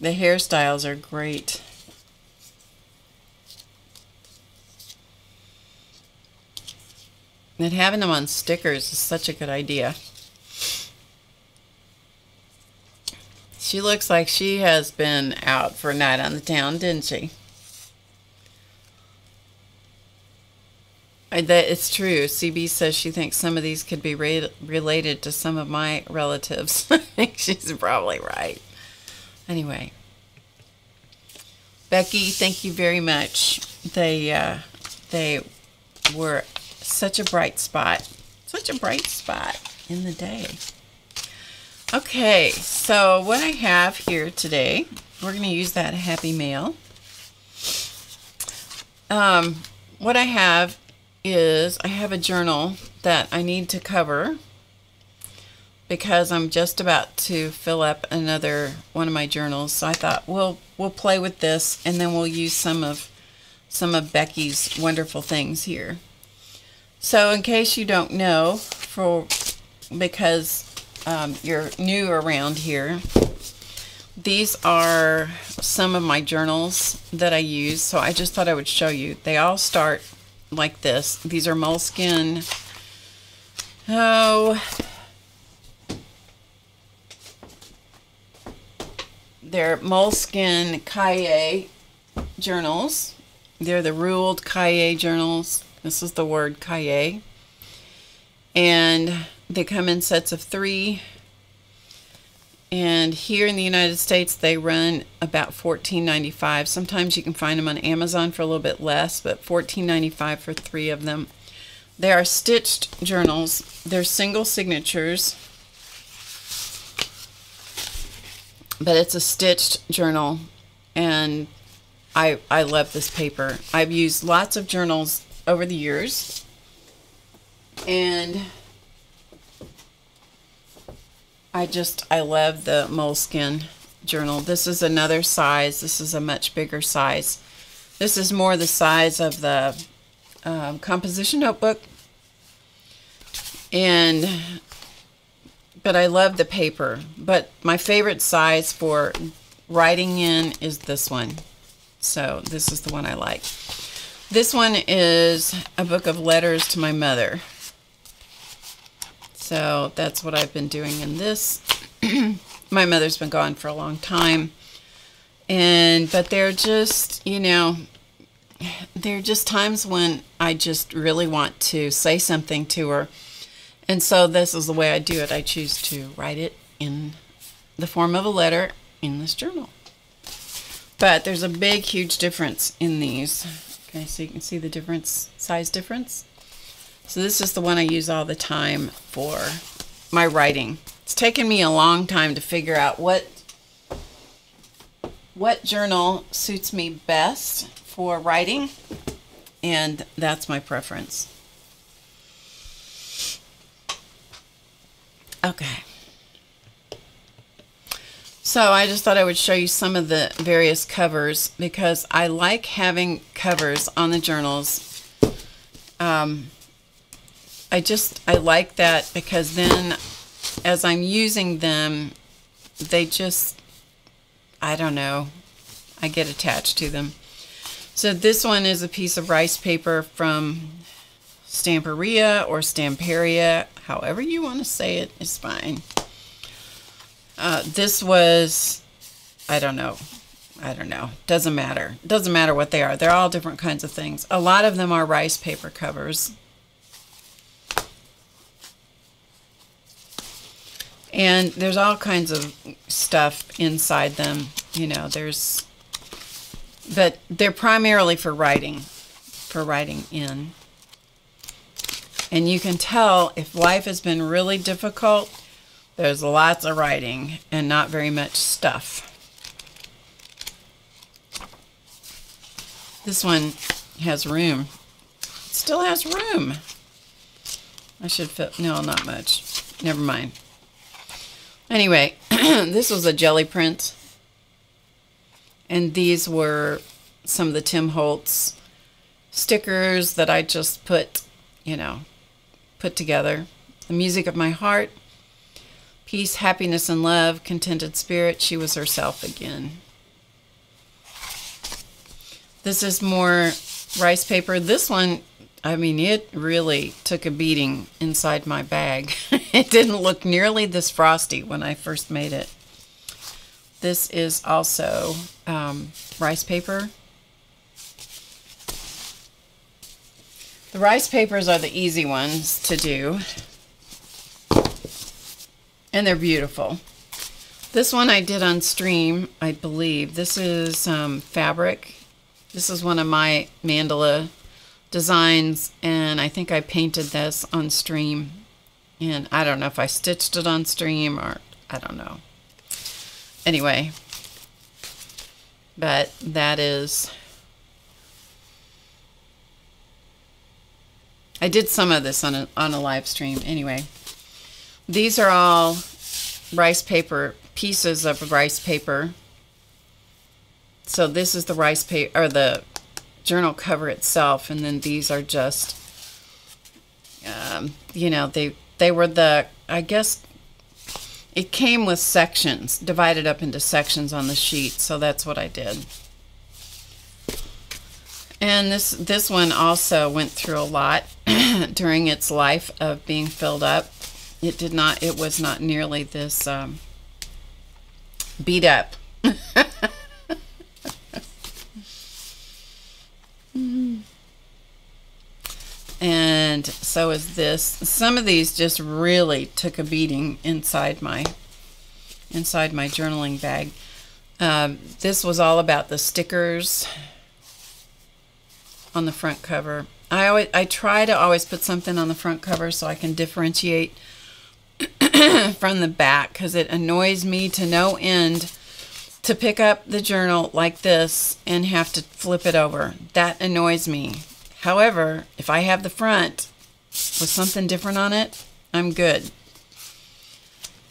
The hairstyles are great. And having them on stickers is such a good idea. She looks like she has been out for a night on the town, didn't she? I, that it's true. CB says she thinks some of these could be re related to some of my relatives. I think she's probably right. Anyway, Becky, thank you very much. They uh, they were such a bright spot, such a bright spot in the day. Okay, so what I have here today, we're going to use that Happy Mail. Um, what I have is I have a journal that I need to cover because I'm just about to fill up another one of my journals. So I thought we'll we'll play with this and then we'll use some of some of Becky's wonderful things here. So in case you don't know, for because um, you're new around here, these are some of my journals that I use. So I just thought I would show you. They all start like this. These are Moleskine. Oh, they're Moleskine Cahier journals. They're the ruled Cahier journals. This is the word Cahier. And they come in sets of three. And here in the United States, they run about $14.95. Sometimes you can find them on Amazon for a little bit less, but $14.95 for three of them. They are stitched journals. They're single signatures, but it's a stitched journal, and I I love this paper. I've used lots of journals over the years, and I just, I love the Moleskine journal. This is another size. This is a much bigger size. This is more the size of the um, composition notebook. And, but I love the paper. But my favorite size for writing in is this one. So this is the one I like. This one is a book of letters to my mother. So that's what I've been doing in this. My mother's been gone for a long time. And, but they're just, you know, there are just times when I just really want to say something to her. And so this is the way I do it. I choose to write it in the form of a letter in this journal. But there's a big, huge difference in these. Okay, so you can see the difference, size difference. So this is the one I use all the time for my writing. It's taken me a long time to figure out what what journal suits me best for writing, and that's my preference. Okay. So I just thought I would show you some of the various covers because I like having covers on the journals. Um, I just, I like that because then as I'm using them, they just, I don't know, I get attached to them. So this one is a piece of rice paper from Stamperia or Stamperia, however you want to say it is fine. Uh, this was, I don't know, I don't know. Doesn't matter. Doesn't matter what they are. They're all different kinds of things. A lot of them are rice paper covers. And there's all kinds of stuff inside them. You know, there's, but they're primarily for writing, for writing in. And you can tell if life has been really difficult, there's lots of writing and not very much stuff. This one has room. It still has room. I should fit, no, not much. Never mind. Anyway, this was a jelly print. And these were some of the Tim Holtz stickers that I just put, you know, put together. The music of my heart, peace, happiness, and love, contented spirit. She was herself again. This is more rice paper. This one, I mean, it really took a beating inside my bag. it didn't look nearly this frosty when I first made it. This is also um, rice paper. The rice papers are the easy ones to do. And they're beautiful. This one I did on stream, I believe. This is um, fabric. This is one of my mandala designs, and I think I painted this on stream. And I don't know if I stitched it on stream or I don't know. Anyway, but that is I did some of this on a, on a live stream. Anyway, these are all rice paper, pieces of rice paper. So this is the rice paper, or the journal cover itself, and then these are just, um, you know, they, they were the, I guess, it came with sections, divided up into sections on the sheet, so that's what I did. And this this one also went through a lot during its life of being filled up. It did not. It was not nearly this um, beat up. and so is this. Some of these just really took a beating inside my inside my journaling bag. Um, this was all about the stickers on the front cover. I always I try to always put something on the front cover so I can differentiate from the back because it annoys me to no end to pick up the journal like this and have to flip it over. That annoys me. However, if I have the front with something different on it, I'm good.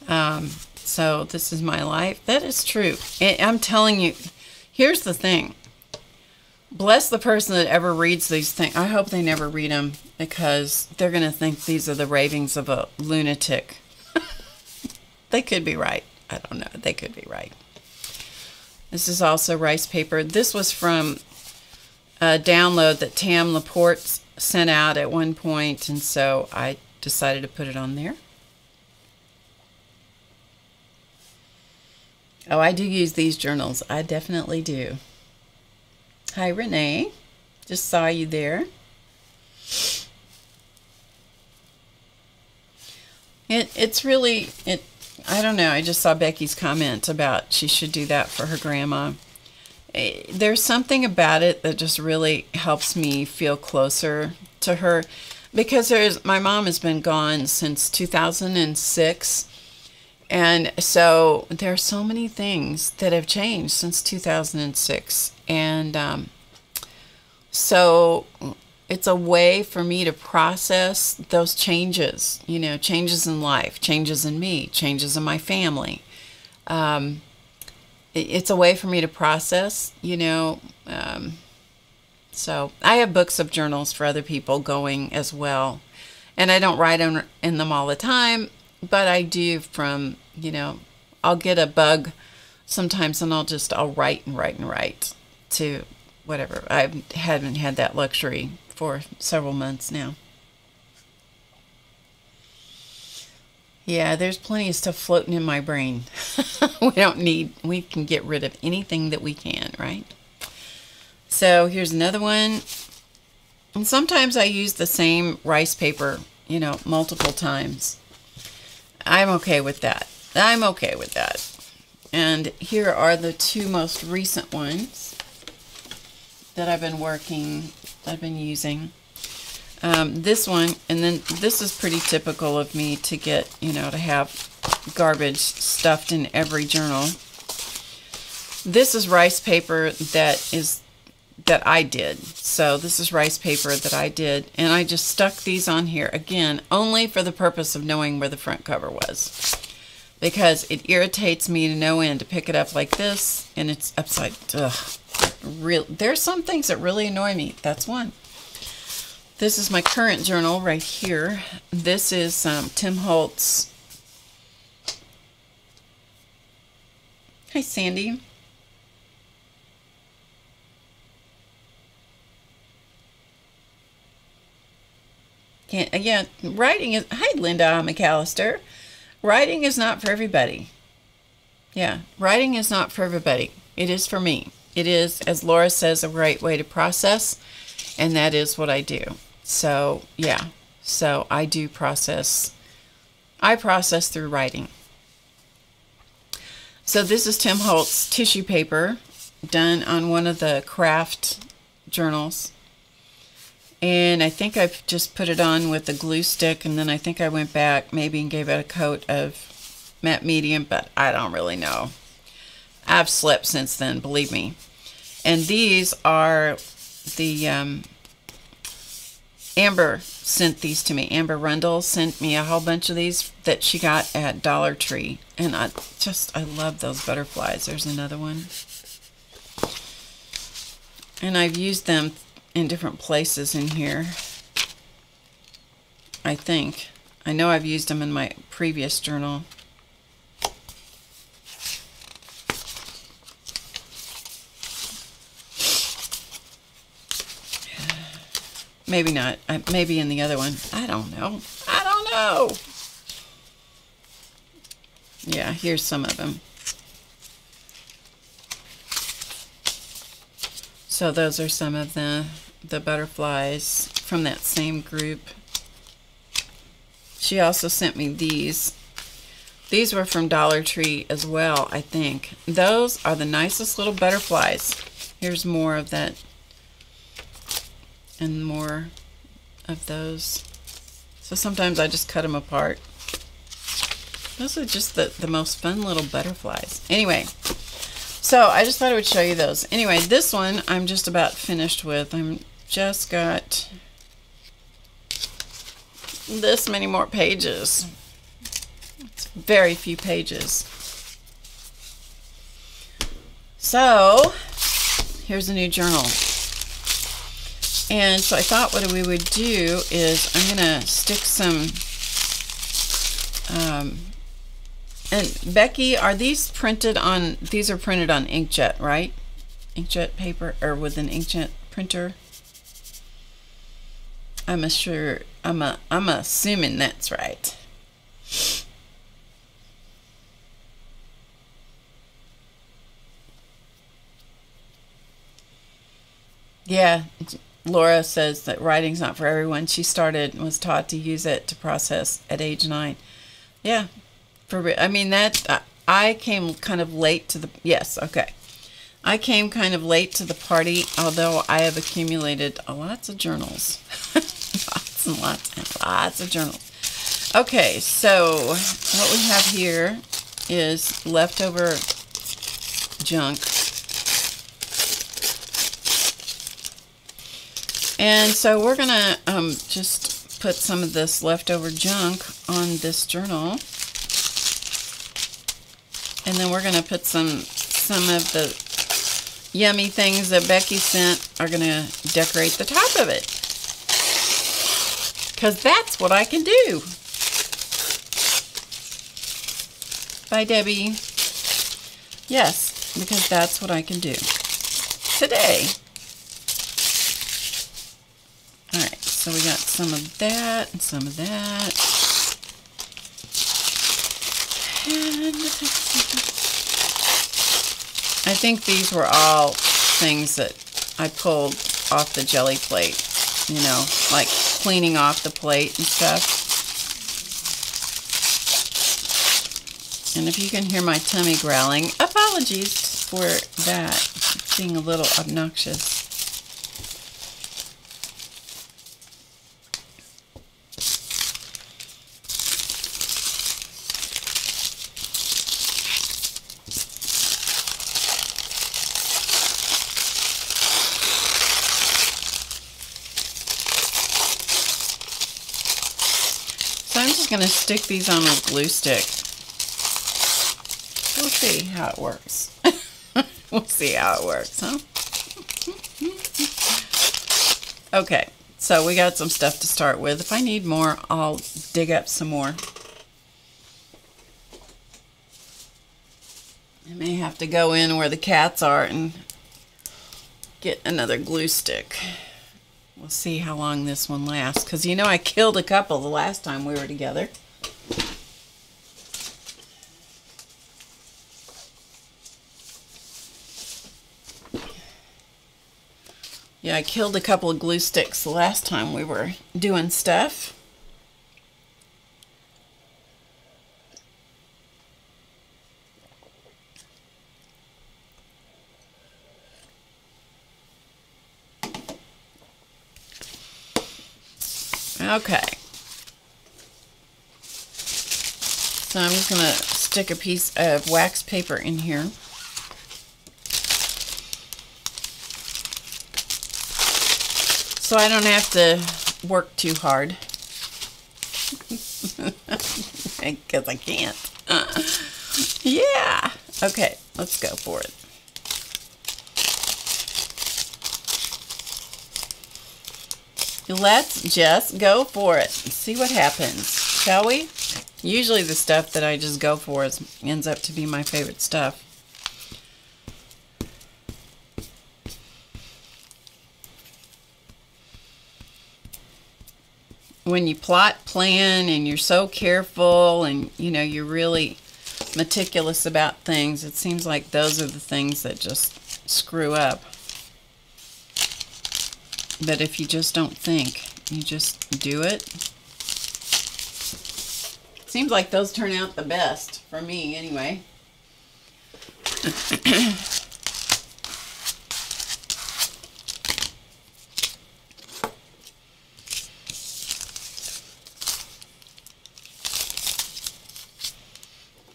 Um, so this is my life. That is true. I'm telling you, here's the thing bless the person that ever reads these things. I hope they never read them because they're going to think these are the ravings of a lunatic. they could be right. I don't know. They could be right. This is also rice paper. This was from a download that Tam Laporte sent out at one point, and so I decided to put it on there. Oh, I do use these journals. I definitely do. Hi, Renee. Just saw you there. It, it's really, it. I don't know. I just saw Becky's comment about she should do that for her grandma. Eh, there's something about it that just really helps me feel closer to her because there's my mom has been gone since 2006 and so there are so many things that have changed since 2006. And um, So it's a way for me to process those changes, you know, changes in life, changes in me, changes in my family. Um, it's a way for me to process, you know. Um, so I have books of journals for other people going as well. And I don't write in, in them all the time, but I do from, you know, I'll get a bug sometimes and I'll just, I'll write and write and write to whatever. I haven't had that luxury for several months now. Yeah, there's plenty of stuff floating in my brain. we don't need, we can get rid of anything that we can, right? So here's another one. And sometimes I use the same rice paper, you know, multiple times. I'm okay with that. I'm okay with that. And here are the two most recent ones that I've been working, I've been using. Um, this one, and then this is pretty typical of me to get, you know, to have garbage stuffed in every journal. This is rice paper that is that I did. So this is rice paper that I did, and I just stuck these on here again, only for the purpose of knowing where the front cover was. Because it irritates me to no end to pick it up like this, and it's upside, ugh. Real, there's some things that really annoy me. That's one. This is my current journal right here. This is um, Tim Holtz. Hi, Sandy. Can't, again, writing is, hi, Linda McAllister. Writing is not for everybody. Yeah, writing is not for everybody. It is for me. It is, as Laura says, a great way to process, and that is what I do. So, yeah. So I do process. I process through writing. So this is Tim Holtz tissue paper done on one of the craft journals. And I think I've just put it on with a glue stick and then I think I went back maybe and gave it a coat of matte medium, but I don't really know. I've slept since then, believe me. And these are the um, Amber sent these to me. Amber Rundle sent me a whole bunch of these that she got at Dollar Tree. And I just, I love those butterflies. There's another one. And I've used them in different places in here. I think. I know I've used them in my previous journal. Maybe not. Maybe in the other one. I don't know. I don't know. Yeah, here's some of them. So those are some of the, the butterflies from that same group. She also sent me these. These were from Dollar Tree as well, I think. Those are the nicest little butterflies. Here's more of that and more of those. So sometimes I just cut them apart. Those are just the, the most fun little butterflies. Anyway, so I just thought I would show you those. Anyway, this one I'm just about finished with. I'm just got this many more pages. It's very few pages. So, here's a new journal. And so I thought what we would do is I'm going to stick some, um, and Becky, are these printed on, these are printed on inkjet, right? Inkjet paper, or with an inkjet printer? I'm sure, I'm a, I'm assuming that's right. Yeah, Laura says that writing's not for everyone. She started was taught to use it to process at age nine. Yeah, for I mean that I came kind of late to the yes okay. I came kind of late to the party, although I have accumulated lots of journals, lots and lots and lots of journals. Okay, so what we have here is leftover junk And so we're going to um, just put some of this leftover junk on this journal. And then we're going to put some some of the yummy things that Becky sent are going to decorate the top of it. Because that's what I can do. Bye, Debbie. Yes, because that's what I can do today. Alright, so we got some of that and some of that. And I think these were all things that I pulled off the jelly plate, you know, like cleaning off the plate and stuff. And if you can hear my tummy growling, apologies for that being a little obnoxious. Going to stick these on a glue stick. We'll see how it works. we'll see how it works, huh? okay, so we got some stuff to start with. If I need more, I'll dig up some more. I may have to go in where the cats are and get another glue stick. We'll see how long this one lasts. Because you know I killed a couple the last time we were together. Yeah, I killed a couple of glue sticks the last time we were doing stuff. Okay. So I'm going to stick a piece of wax paper in here. So I don't have to work too hard. Because I can't. yeah. Okay, let's go for it. Let's just go for it. See what happens, shall we? Usually the stuff that I just go for is, ends up to be my favorite stuff. When you plot, plan, and you're so careful and, you know, you're really meticulous about things, it seems like those are the things that just screw up. But if you just don't think, you just do it. Seems like those turn out the best, for me anyway.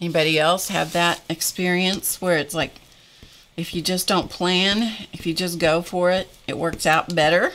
Anybody else have that experience where it's like if you just don't plan, if you just go for it, it works out better.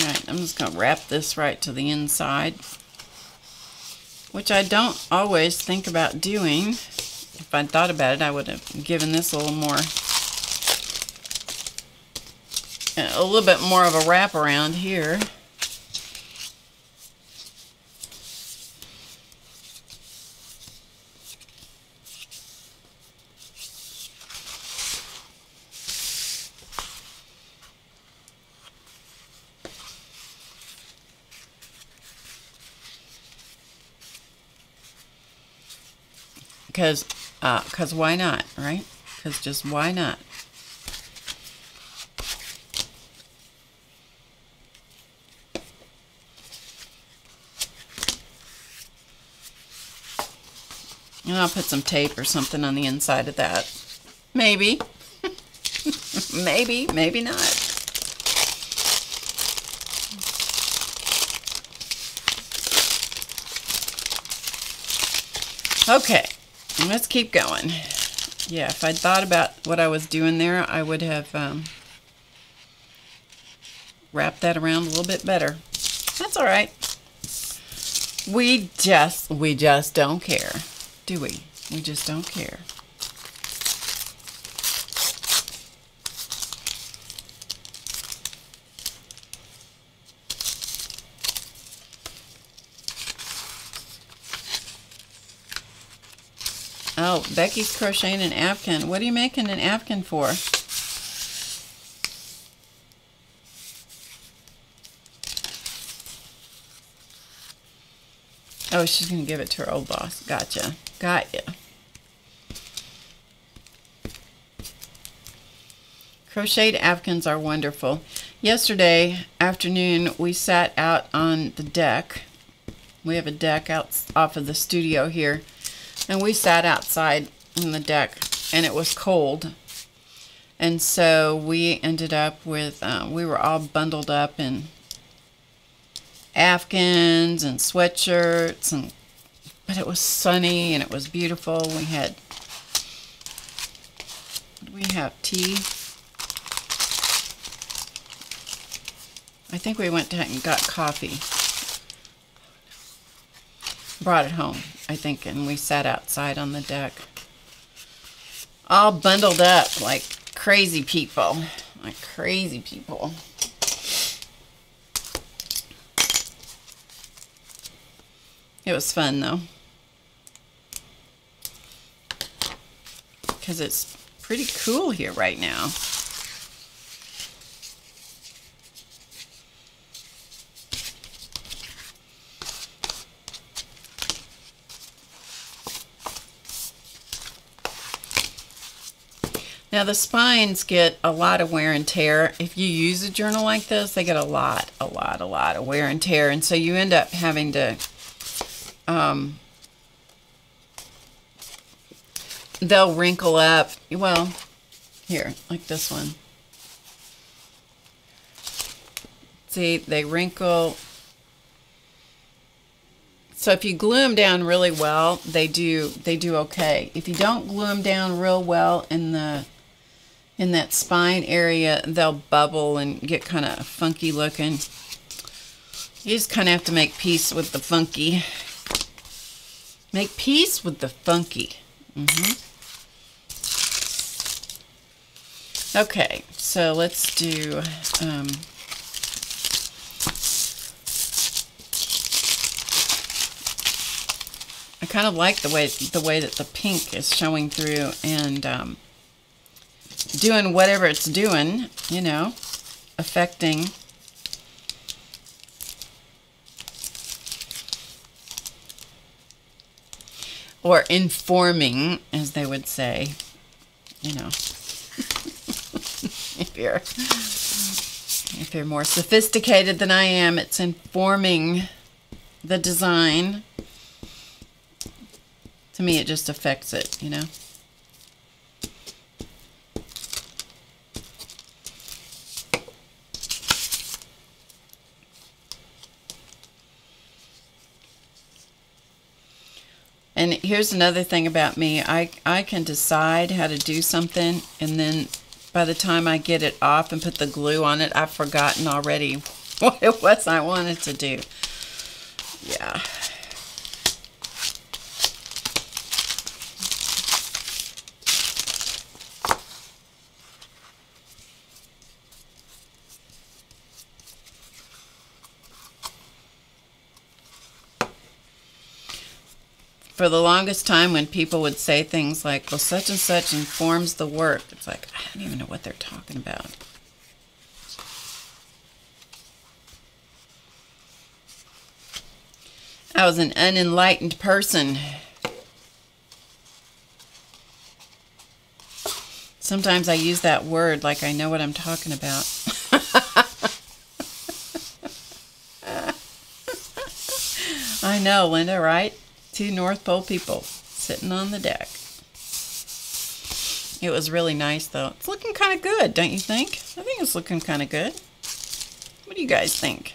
Alright, I'm just wrap this right to the inside. Which I don't always think about doing. If I'd thought about it, I would have given this a little more, a little bit more of a wrap around here. Because uh, why not, right? Because just why not? And I'll put some tape or something on the inside of that. Maybe. maybe, maybe not. Okay, let's keep going. Yeah, if I'd thought about what I was doing there, I would have um, wrapped that around a little bit better. That's all right. We just, we just don't care, do we? We just don't care. Oh, Becky's crocheting an afghan. What are you making an afghan for? Oh, she's going to give it to her old boss. Gotcha. Got you. Crocheted afghans are wonderful. Yesterday afternoon, we sat out on the deck. We have a deck out off of the studio here and we sat outside on the deck and it was cold. And so we ended up with, uh, we were all bundled up in afghans and sweatshirts and but it was sunny and it was beautiful. We had we have tea. I think we went and got coffee. Brought it home. I think, and we sat outside on the deck. All bundled up like crazy people. Like crazy people. It was fun though. Because it's pretty cool here right now. Now the spines get a lot of wear and tear. If you use a journal like this, they get a lot, a lot, a lot of wear and tear. And so you end up having to, um, they'll wrinkle up. Well, here, like this one. See, they wrinkle. So if you glue them down really well, they do they do okay. If you don't glue them down real well in the in that spine area, they'll bubble and get kind of funky looking. You just kind of have to make peace with the funky. Make peace with the funky. Mm -hmm. Okay, so let's do... Um, I kind of like the way the way that the pink is showing through and um, doing whatever it's doing, you know, affecting or informing, as they would say, you know, if you're if you're more sophisticated than I am, it's informing the design. To me, it just affects it, you know. And here's another thing about me. I, I can decide how to do something, and then by the time I get it off and put the glue on it, I've forgotten already what it was I wanted to do. Yeah. For the longest time when people would say things like, well, such and such informs the work, it's like, I don't even know what they're talking about. I was an unenlightened person. Sometimes I use that word like I know what I'm talking about. I know, Linda, right? Two North Pole people sitting on the deck. It was really nice, though. It's looking kind of good, don't you think? I think it's looking kind of good. What do you guys think?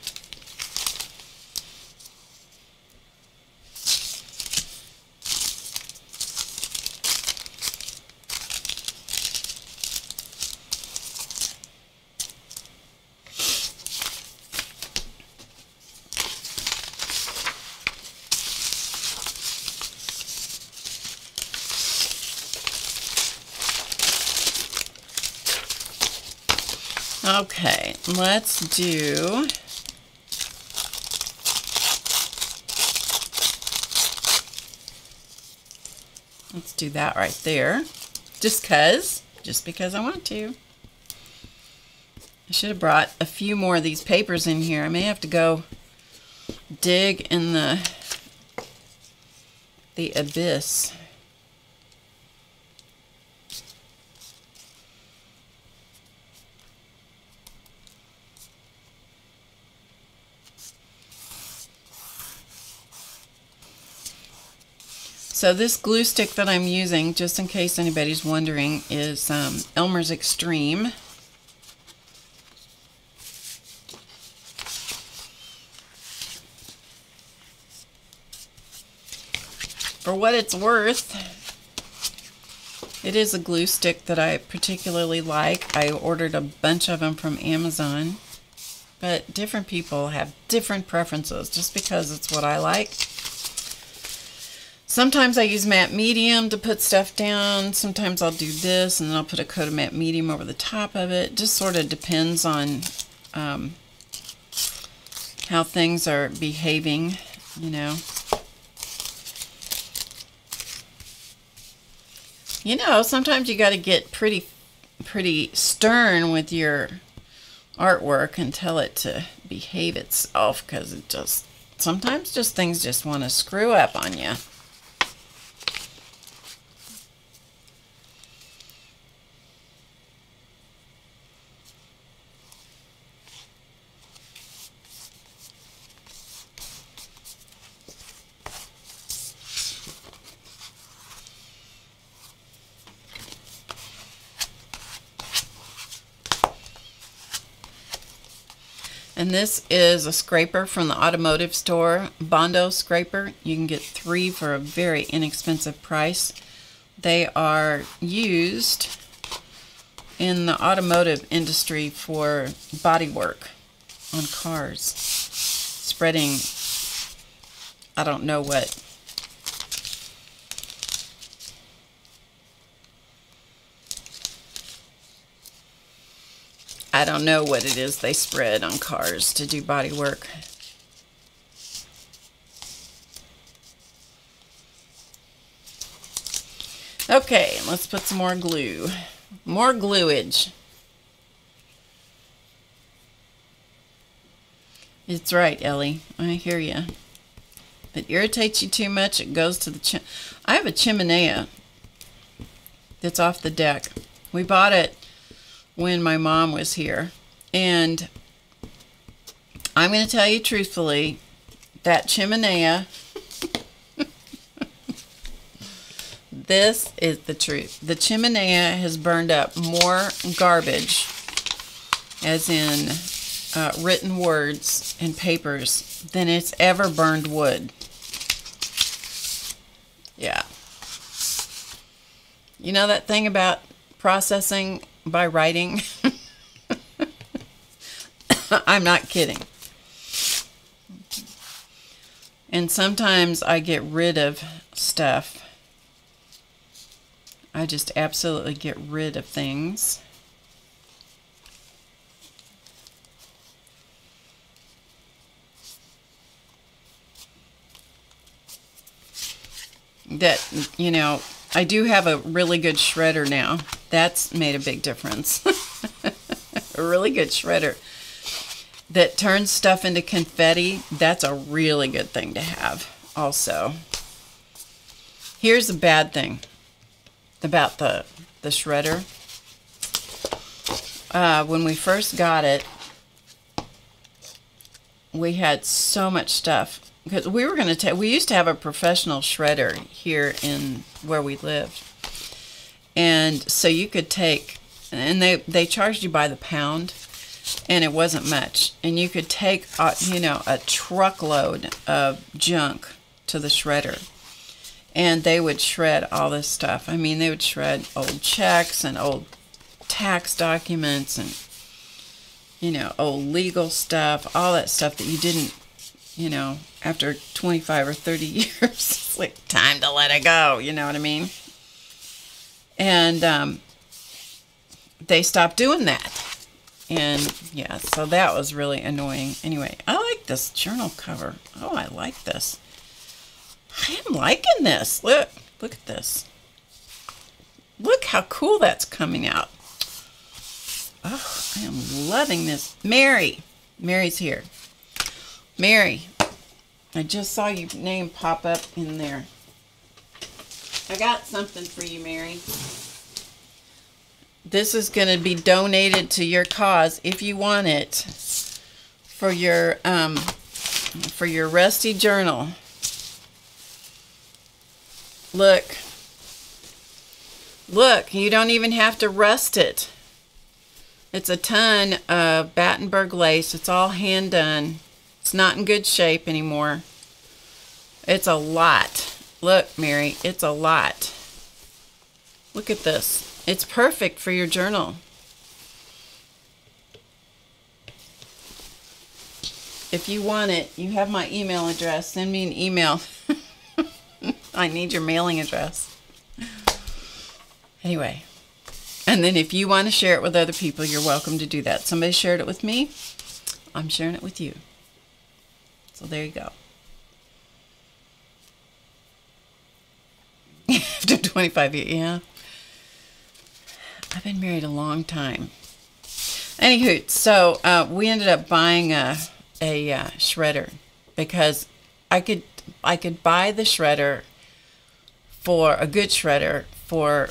Okay, let's do Let's do that right there. Just cuz, just because I want to. I should have brought a few more of these papers in here. I may have to go dig in the the abyss. So this glue stick that I'm using, just in case anybody's wondering, is um, Elmer's Extreme. For what it's worth, it is a glue stick that I particularly like. I ordered a bunch of them from Amazon. But different people have different preferences. Just because it's what I like Sometimes I use matte medium to put stuff down. Sometimes I'll do this and then I'll put a coat of matte medium over the top of it. Just sort of depends on um, how things are behaving, you know. You know, sometimes you got to get pretty, pretty stern with your artwork and tell it to behave itself because it just, sometimes just things just want to screw up on you. And this is a scraper from the automotive store, Bondo scraper. You can get three for a very inexpensive price. They are used in the automotive industry for body work on cars, spreading, I don't know what I don't know what it is they spread on cars to do body work. Okay, let's put some more glue. More gluage. It's right, Ellie. I hear you. If it irritates you too much, it goes to the chim. I have a chimenea that's off the deck. We bought it when my mom was here. And I'm going to tell you truthfully, that chimenea, this is the truth. The chimenea has burned up more garbage, as in uh, written words and papers, than it's ever burned wood. Yeah. You know that thing about processing by writing. I'm not kidding. And sometimes I get rid of stuff. I just absolutely get rid of things. That, you know, I do have a really good shredder now. That's made a big difference. a really good shredder that turns stuff into confetti. That's a really good thing to have also. Here's the bad thing about the, the shredder. uh, when we first got it, we had so much stuff because we were going to take. We used to have a professional shredder here in where we lived, and so you could take, and they they charged you by the pound, and it wasn't much, and you could take, uh, you know, a truckload of junk to the shredder and they would shred all this stuff. I mean, they would shred old checks and old tax documents and you know, old legal stuff, all that stuff that you didn't, you know, after 25 or 30 years, it's like time to let it go, you know what I mean? And um, they stopped doing that. And yeah, so that was really annoying. Anyway, I like this journal cover. Oh, I like this. I am liking this. Look, look at this. Look how cool that's coming out. Oh, I am loving this. Mary. Mary's here. Mary, I just saw your name pop up in there. I got something for you, Mary. This is going to be donated to your cause if you want it for your um for your rusty journal. Look. Look, you don't even have to rust it. It's a ton of Battenberg lace. It's all hand done. It's not in good shape anymore. It's a lot. Look, Mary, it's a lot. Look at this. It's perfect for your journal. If you want it, you have my email address. Send me an email. I need your mailing address. Anyway, and then if you want to share it with other people, you're welcome to do that. Somebody shared it with me, I'm sharing it with you. So there you go. After 25 years, yeah. I've been married a long time. Anywho, so uh, we ended up buying a, a uh, shredder because I could I could buy the shredder for a good shredder for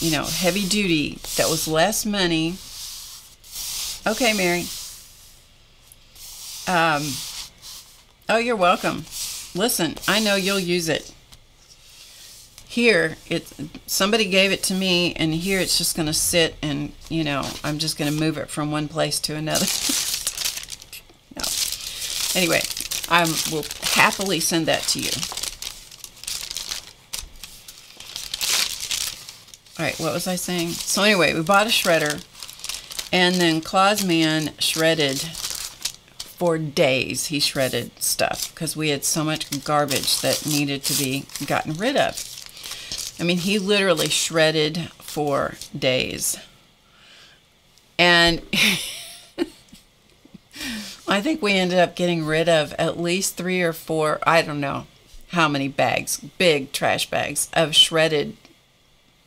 you know heavy duty that was less money okay mary um oh you're welcome. Listen i know you'll use it. Here it somebody gave it to me and here it's just going to sit and you know i'm just going to move it from one place to another. No. Anyway i will happily send that to you. All right, what was I saying? So anyway, we bought a shredder, and then Clausman shredded for days. He shredded stuff because we had so much garbage that needed to be gotten rid of. I mean, he literally shredded for days. And I think we ended up getting rid of at least three or four, I don't know how many bags, big trash bags of shredded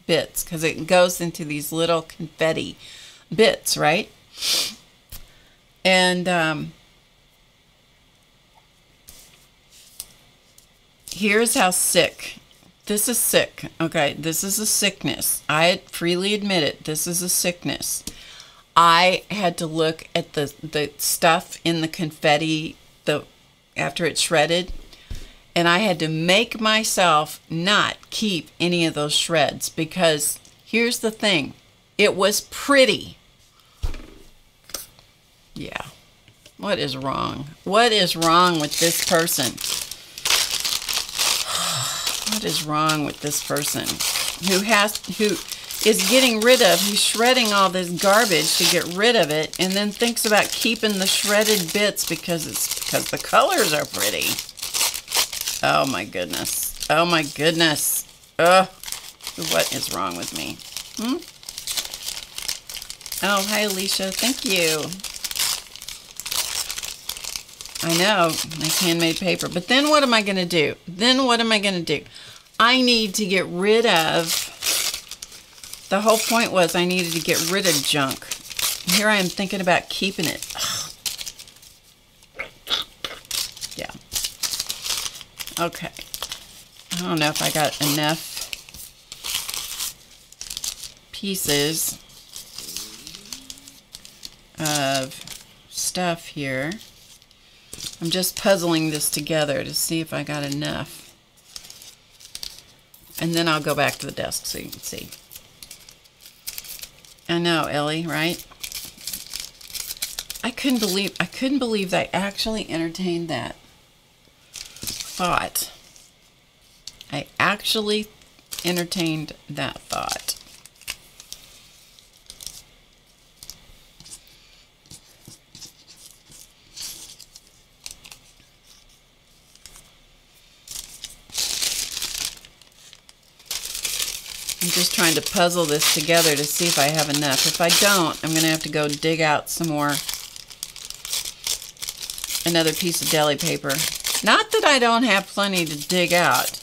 bits because it goes into these little confetti bits, right? And um, here's how sick. This is sick. Okay, this is a sickness. I freely admit it. This is a sickness. I had to look at the the stuff in the confetti the after it shredded and I had to make myself not keep any of those shreds because here's the thing it was pretty. Yeah. What is wrong? What is wrong with this person? What is wrong with this person who has who is getting rid of, who's shredding all this garbage to get rid of it and then thinks about keeping the shredded bits because it's because the colors are pretty. Oh my goodness. Oh my goodness. Ugh. What is wrong with me? Hmm? Oh, hi Alicia. Thank you. I know, my handmade paper. But then what am I going to do? Then what am I going to do? I need to get rid of... The whole point was I needed to get rid of junk. Here I am thinking about keeping it. Yeah. Okay. I don't know if I got enough pieces of stuff here. I'm just puzzling this together to see if I got enough. And then I'll go back to the desk so you can see. I know, Ellie, right? I couldn't believe I couldn't believe they actually entertained that thought. I actually entertained that thought. I'm just trying to puzzle this together to see if I have enough. If I don't, I'm going to have to go dig out some more, another piece of deli paper. Not that I don't have plenty to dig out.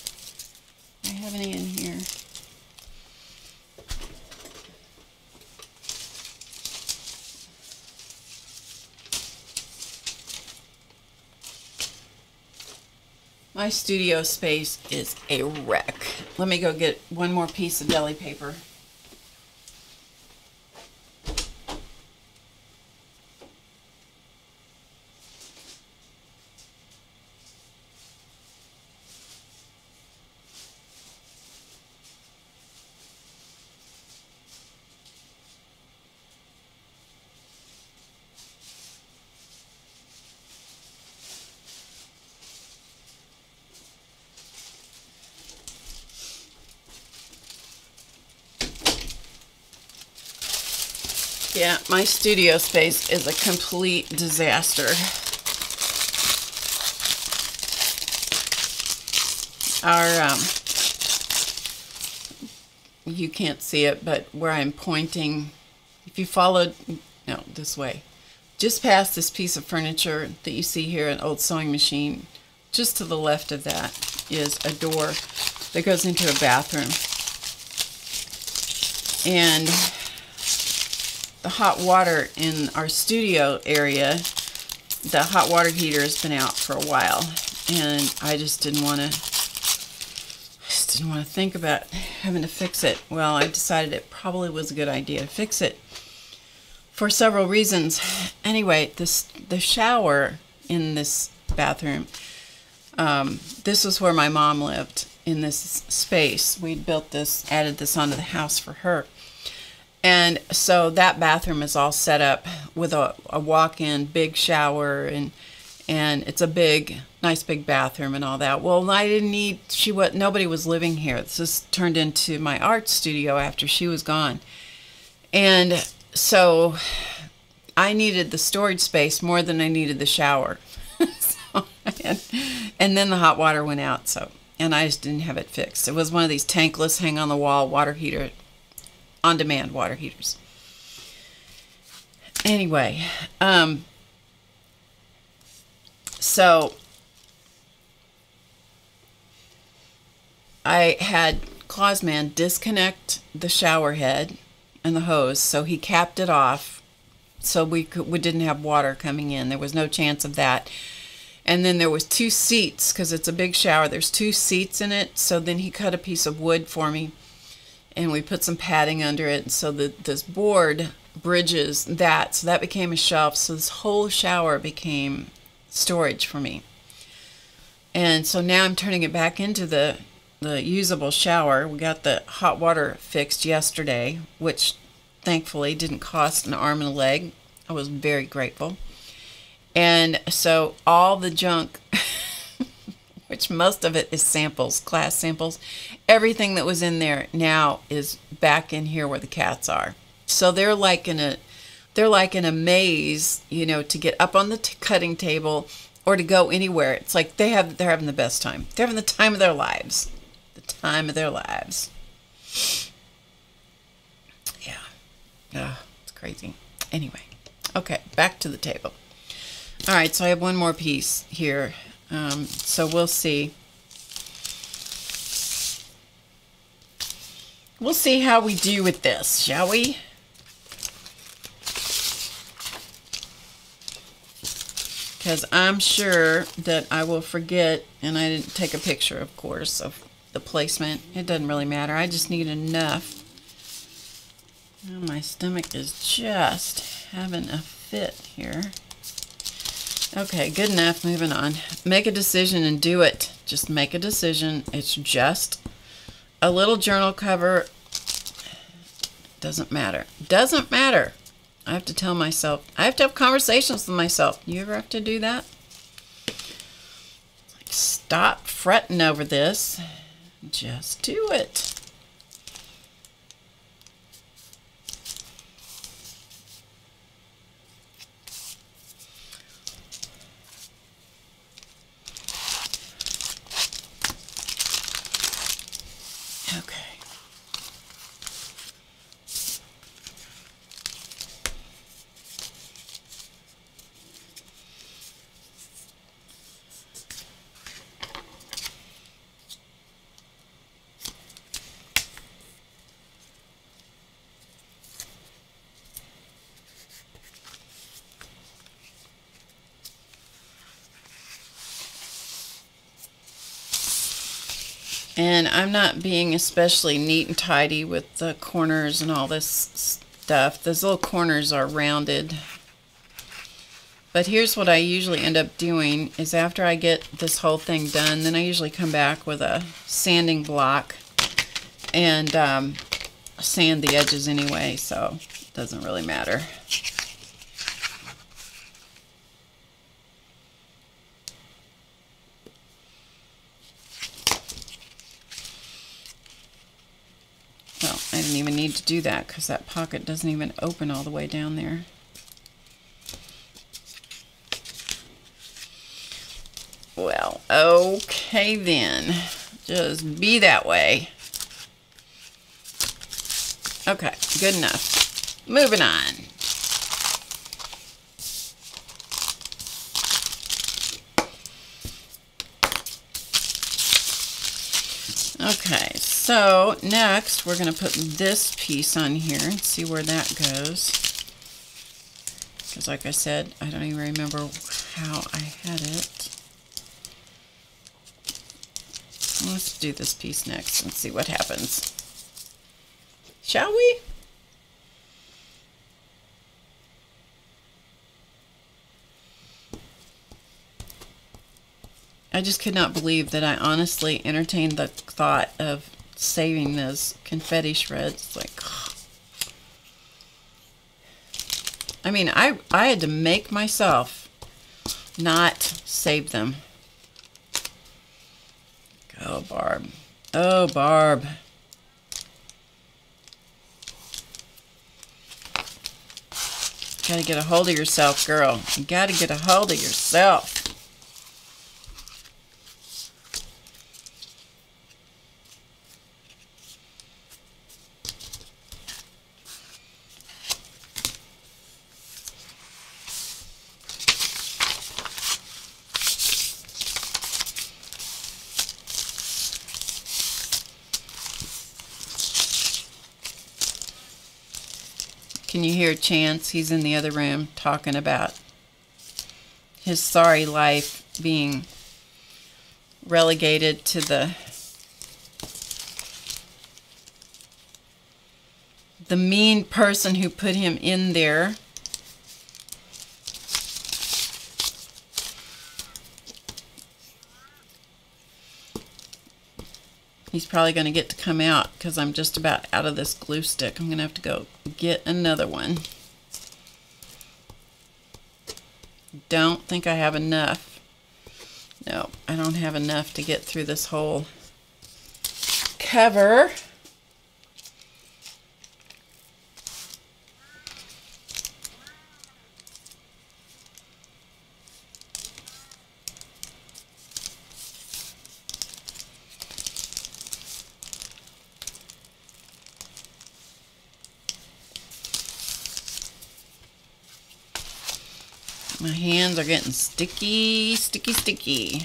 I have any in here. My studio space is a wreck. Let me go get one more piece of deli paper. Yeah, my studio space is a complete disaster. Our, um, you can't see it, but where I'm pointing, if you followed, no, this way, just past this piece of furniture that you see here, an old sewing machine, just to the left of that is a door that goes into a bathroom. And hot water in our studio area, the hot water heater has been out for a while, and I just didn't want to. Just didn't want to think about having to fix it. Well, I decided it probably was a good idea to fix it for several reasons. Anyway, this the shower in this bathroom. Um, this was where my mom lived in this space. We'd built this, added this onto the house for her. And so that bathroom is all set up with a, a walk-in big shower and and it's a big nice big bathroom and all that. Well, I didn't need she what nobody was living here. This is turned into my art studio after she was gone. And so I needed the storage space more than I needed the shower. and, and then the hot water went out, so and I just didn't have it fixed. It was one of these tankless hang on the wall water heater on demand water heaters. Anyway, um, so I had Clausman disconnect the shower head and the hose, so he capped it off so we could, we didn't have water coming in. There was no chance of that. And then there was two seats because it's a big shower. There's two seats in it. So then he cut a piece of wood for me and we put some padding under it so that this board bridges that. So that became a shelf so this whole shower became storage for me. And so now I'm turning it back into the the usable shower. We got the hot water fixed yesterday which thankfully didn't cost an arm and a leg. I was very grateful. And so all the junk which most of it is samples, class samples. Everything that was in there now is back in here where the cats are. So they're like in a they're like in a maze, you know, to get up on the cutting table or to go anywhere. It's like they have they're having the best time. They're having the time of their lives. The time of their lives. Yeah. Yeah, it's crazy. Anyway. Okay, back to the table. All right, so I have one more piece here. Um, so we'll see. We'll see how we do with this, shall we? Because I'm sure that I will forget, and I didn't take a picture, of course, of the placement. It doesn't really matter. I just need enough. Oh, my stomach is just having a fit here. Okay, good enough. Moving on. Make a decision and do it. Just make a decision. It's just a little journal cover. Doesn't matter. Doesn't matter. I have to tell myself. I have to have conversations with myself. You ever have to do that? Stop fretting over this. Just do it. And I'm not being especially neat and tidy with the corners and all this stuff. Those little corners are rounded. But here's what I usually end up doing is after I get this whole thing done, then I usually come back with a sanding block and um, sand the edges anyway, so it doesn't really matter. didn't even need do that because that pocket doesn't even open all the way down there. Well, okay then. Just be that way. Okay, good enough. Moving on. Okay, so next we're going to put this piece on here and see where that goes. Because like I said, I don't even remember how I had it. Let's do this piece next and see what happens. Shall we? I just could not believe that I honestly entertained the thought of saving those confetti shreds. Like, I mean, I, I had to make myself not save them. Go, Barb. Oh, Barb. Gotta get a hold of yourself, girl. You gotta get a hold of yourself. Chance? He's in the other room talking about his sorry life being relegated to the the mean person who put him in there He's probably going to get to come out because I'm just about out of this glue stick. I'm going to have to go get another one. Don't think I have enough. No, I don't have enough to get through this whole cover. My hands are getting sticky, sticky, sticky.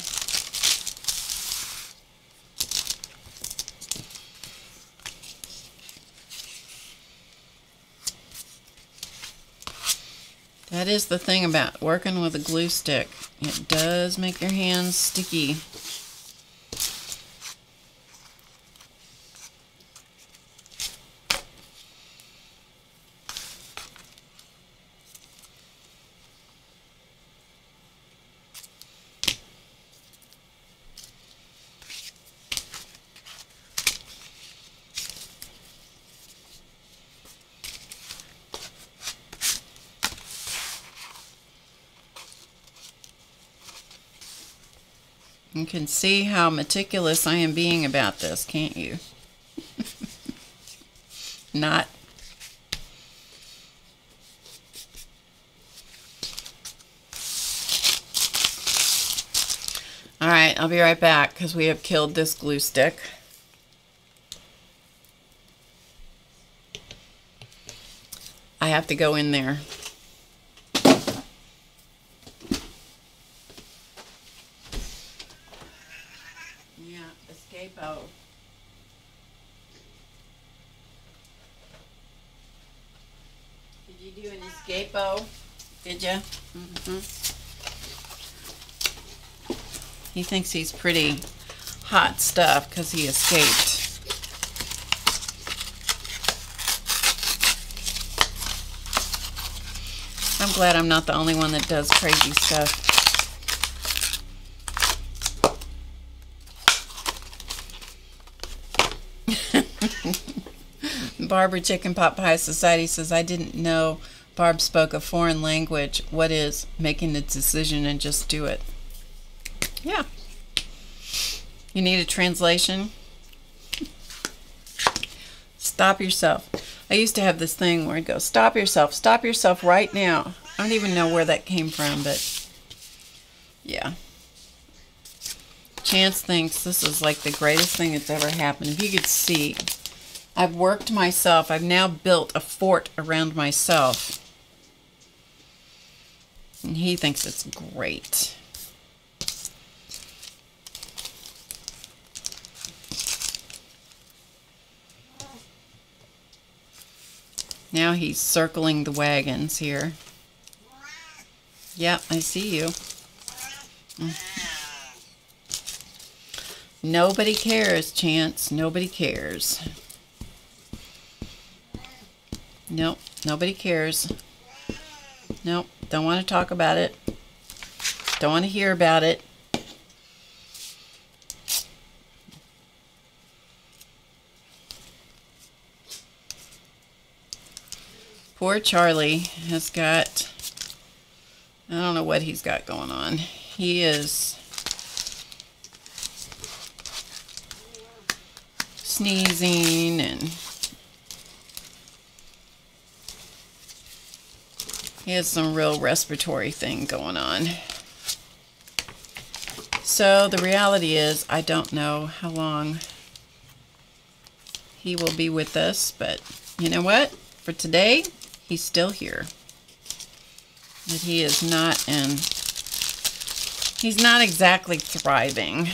That is the thing about working with a glue stick. It does make your hands sticky. Can see how meticulous I am being about this, can't you? Not. Alright, I'll be right back because we have killed this glue stick. I have to go in there. Yeah, escapo. Did you do an escapo? Did you? Mm-hmm. He thinks he's pretty hot stuff because he escaped. I'm glad I'm not the only one that does crazy stuff. Barbara Chicken Pot Pie Society says, I didn't know Barb spoke a foreign language. What is making the decision and just do it? Yeah. You need a translation? Stop yourself. I used to have this thing where I'd go, stop yourself, stop yourself right now. I don't even know where that came from, but yeah. Chance thinks this is like the greatest thing that's ever happened. If you could see, I've worked myself. I've now built a fort around myself. And he thinks it's great. Now he's circling the wagons here. Yep, I see you. Mm. Nobody cares, Chance. Nobody cares. Nope, nobody cares. Nope, don't want to talk about it. Don't want to hear about it. Poor Charlie has got, I don't know what he's got going on. He is sneezing and he has some real respiratory thing going on. So the reality is I don't know how long he will be with us, but you know what? For today, he's still here. But he is not in, he's not exactly thriving.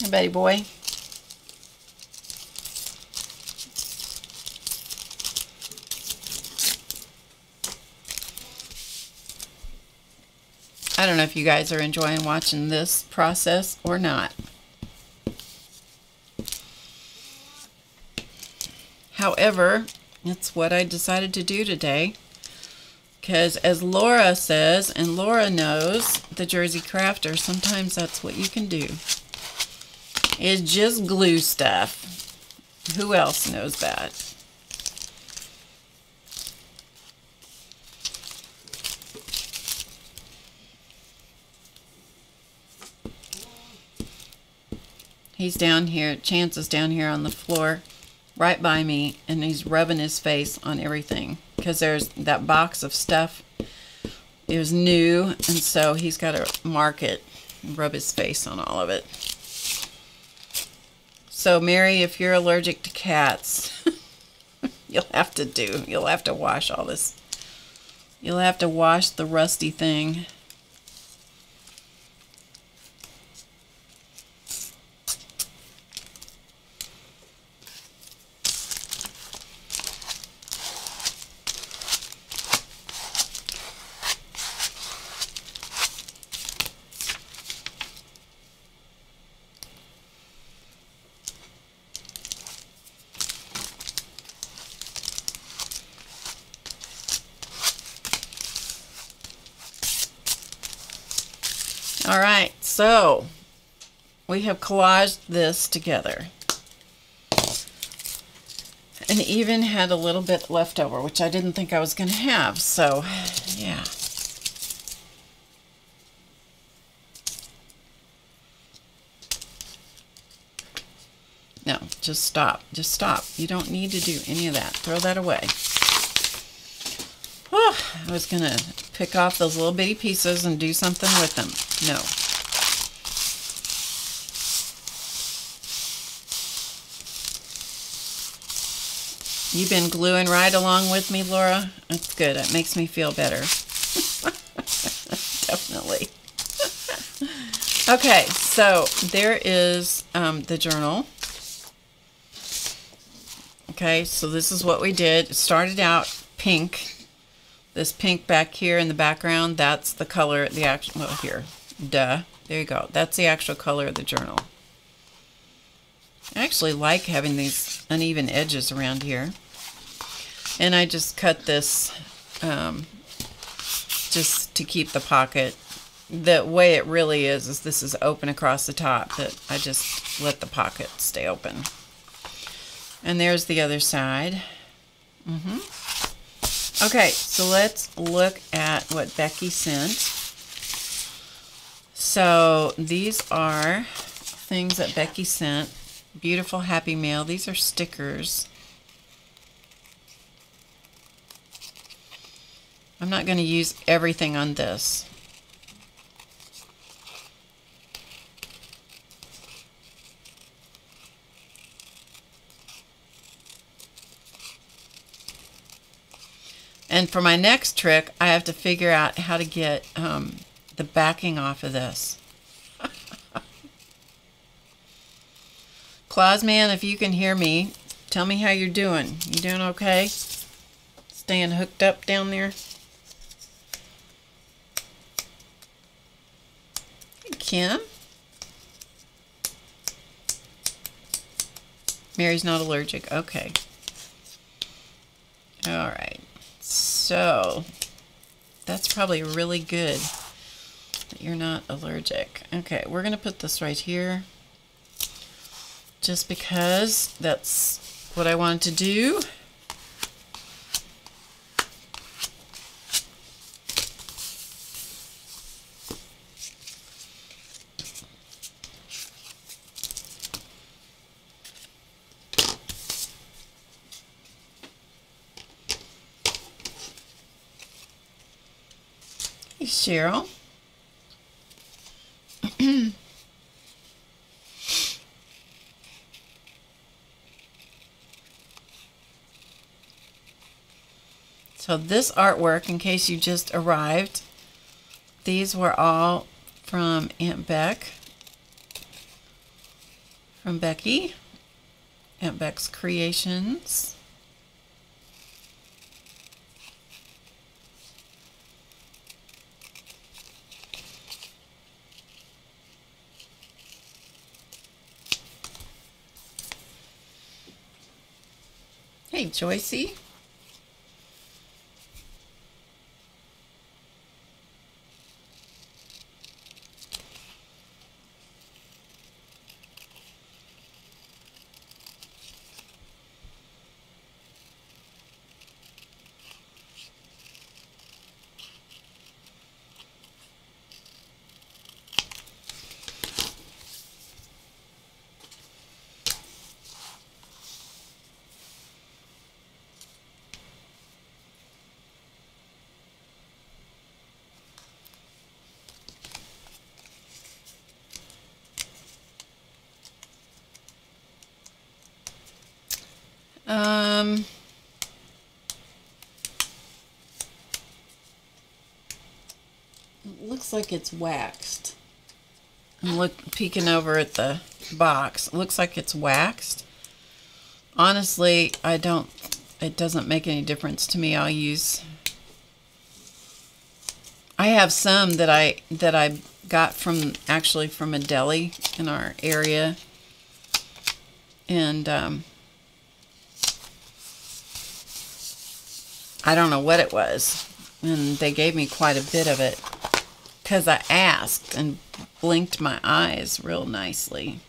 Hey, Betty boy. Don't know if you guys are enjoying watching this process or not. However, it's what I decided to do today. Because as Laura says, and Laura knows, the Jersey Crafter, sometimes that's what you can do. Is just glue stuff. Who else knows that? He's down here, Chance is down here on the floor right by me, and he's rubbing his face on everything because there's that box of stuff. It was new, and so he's got to mark it and rub his face on all of it. So, Mary, if you're allergic to cats, you'll have to do, you'll have to wash all this. You'll have to wash the rusty thing. All right, so we have collaged this together. And even had a little bit left over, which I didn't think I was going to have. So, yeah. No, just stop. Just stop. You don't need to do any of that. Throw that away. Oh, I was going to pick off those little bitty pieces and do something with them. No. You've been gluing right along with me, Laura. That's good. It makes me feel better. Definitely. okay, so there is um, the journal. Okay, so this is what we did. It started out pink. This pink back here in the background, that's the color, the actual, well, here, duh. There you go. That's the actual color of the journal. I actually like having these uneven edges around here. And I just cut this um, just to keep the pocket. The way it really is, is this is open across the top, but I just let the pocket stay open. And there's the other side. Mm -hmm. Okay, so let's look at what Becky sent. So these are things that Becky sent. Beautiful Happy Mail. These are stickers. I'm not going to use everything on this. And for my next trick, I have to figure out how to get um, the backing off of this. Clausman, if you can hear me, tell me how you're doing. You doing okay? Staying hooked up down there? Kim? Mary's not allergic. Okay. All right. So that's probably really good that you're not allergic. Okay, we're going to put this right here just because that's what I wanted to do. Cheryl. so this artwork, in case you just arrived, these were all from Aunt Beck, from Becky, Aunt Beck's Creations. Hey, Joycey. Um, it looks like it's waxed. I'm look peeking over at the box. It looks like it's waxed. Honestly, I don't, it doesn't make any difference to me. I'll use, I have some that I, that I got from, actually from a deli in our area. And, um, I don't know what it was. And they gave me quite a bit of it because I asked and blinked my eyes real nicely.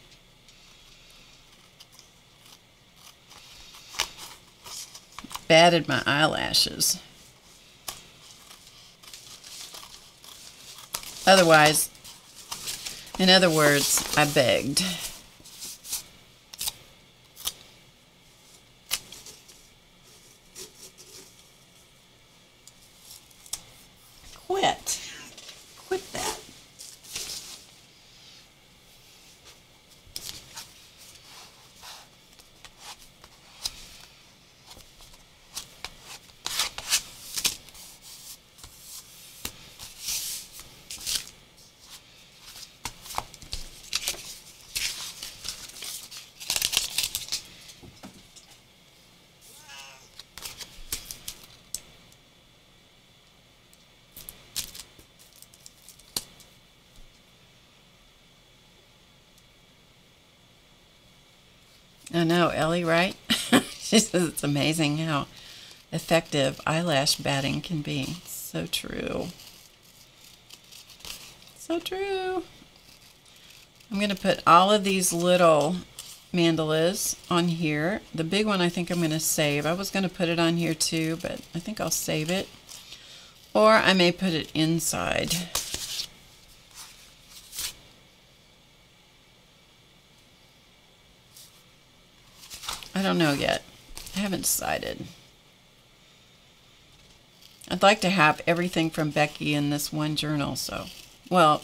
batted my eyelashes. Otherwise, in other words, I begged. Quit. Quit that. I Ellie, right? she says it's amazing how effective eyelash batting can be. So true. So true. I'm going to put all of these little mandalas on here. The big one I think I'm going to save. I was going to put it on here too, but I think I'll save it. Or I may put it inside. Know yet. I haven't decided. I'd like to have everything from Becky in this one journal, so. Well,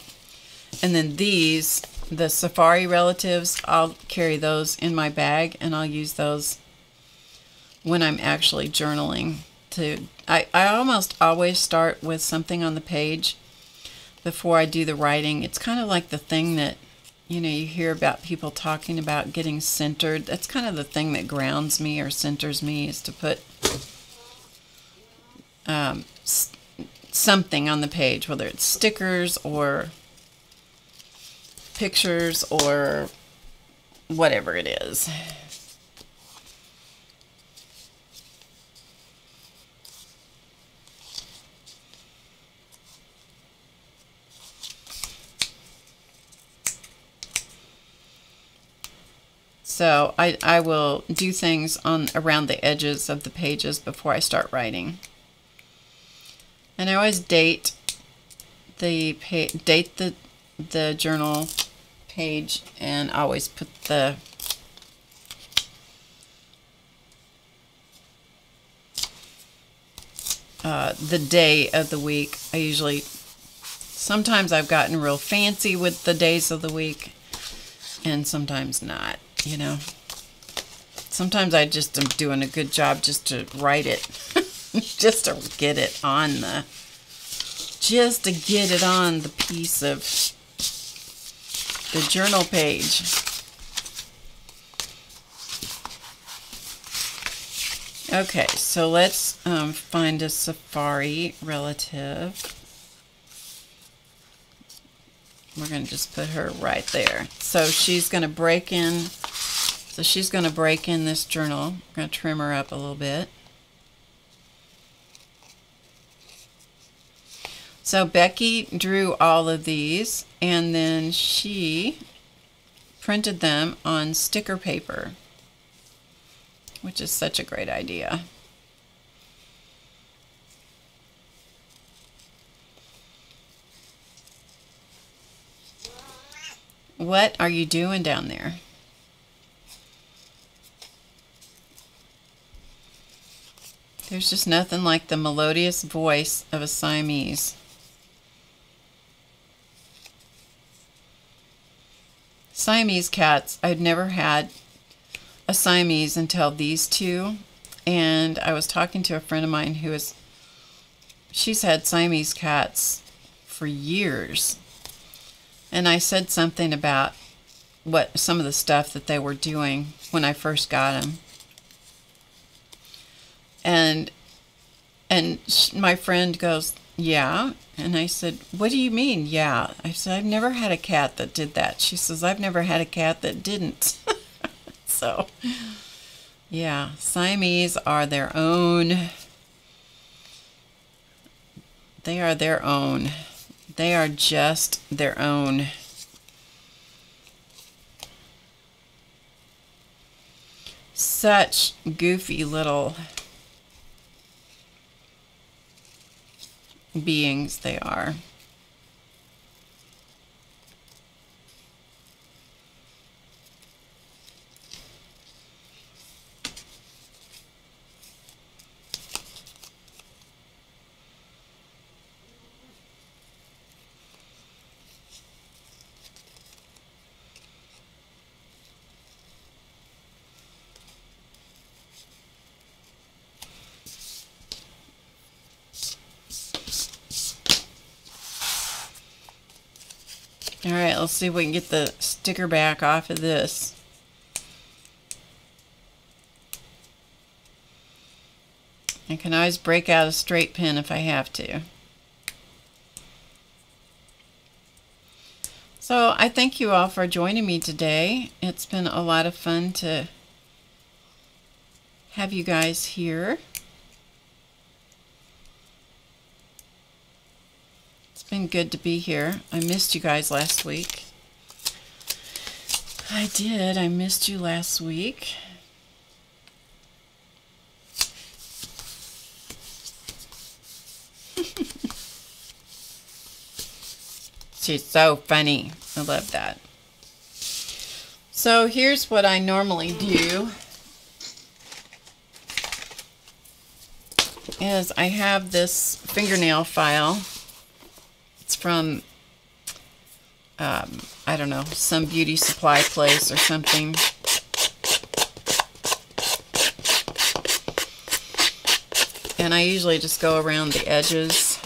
and then these, the Safari relatives, I'll carry those in my bag and I'll use those when I'm actually journaling. To I, I almost always start with something on the page before I do the writing. It's kind of like the thing that you know, you hear about people talking about getting centered. That's kind of the thing that grounds me or centers me is to put um, something on the page, whether it's stickers or pictures or whatever it is. So I, I will do things on around the edges of the pages before I start writing. And I always date the date the the journal page and always put the uh, the day of the week. I usually sometimes I've gotten real fancy with the days of the week and sometimes not you know. Sometimes I just am doing a good job just to write it. just to get it on the just to get it on the piece of the journal page. Okay, so let's um, find a Safari relative. We're going to just put her right there. So she's going to break in so she's going to break in this journal. I'm going to trim her up a little bit. So Becky drew all of these and then she printed them on sticker paper, which is such a great idea. What are you doing down there? There's just nothing like the melodious voice of a Siamese. Siamese cats, I'd never had a Siamese until these two. And I was talking to a friend of mine who is, she's had Siamese cats for years. And I said something about what some of the stuff that they were doing when I first got them and and my friend goes yeah. And i said what do you mean yeah? I said i've never had a cat that did that. She says i've never had a cat that didn't. So yeah siamese are their own. They are their own. They are just their own. Such goofy little beings they are. All right, let's see if we can get the sticker back off of this. I can always break out a straight pin if I have to. So I thank you all for joining me today. It's been a lot of fun to have you guys here. Been good to be here. I missed you guys last week. I did. I missed you last week. She's so funny. I love that. So here's what I normally do. Is I have this fingernail file it's from, um, I don't know, some beauty supply place or something. And I usually just go around the edges.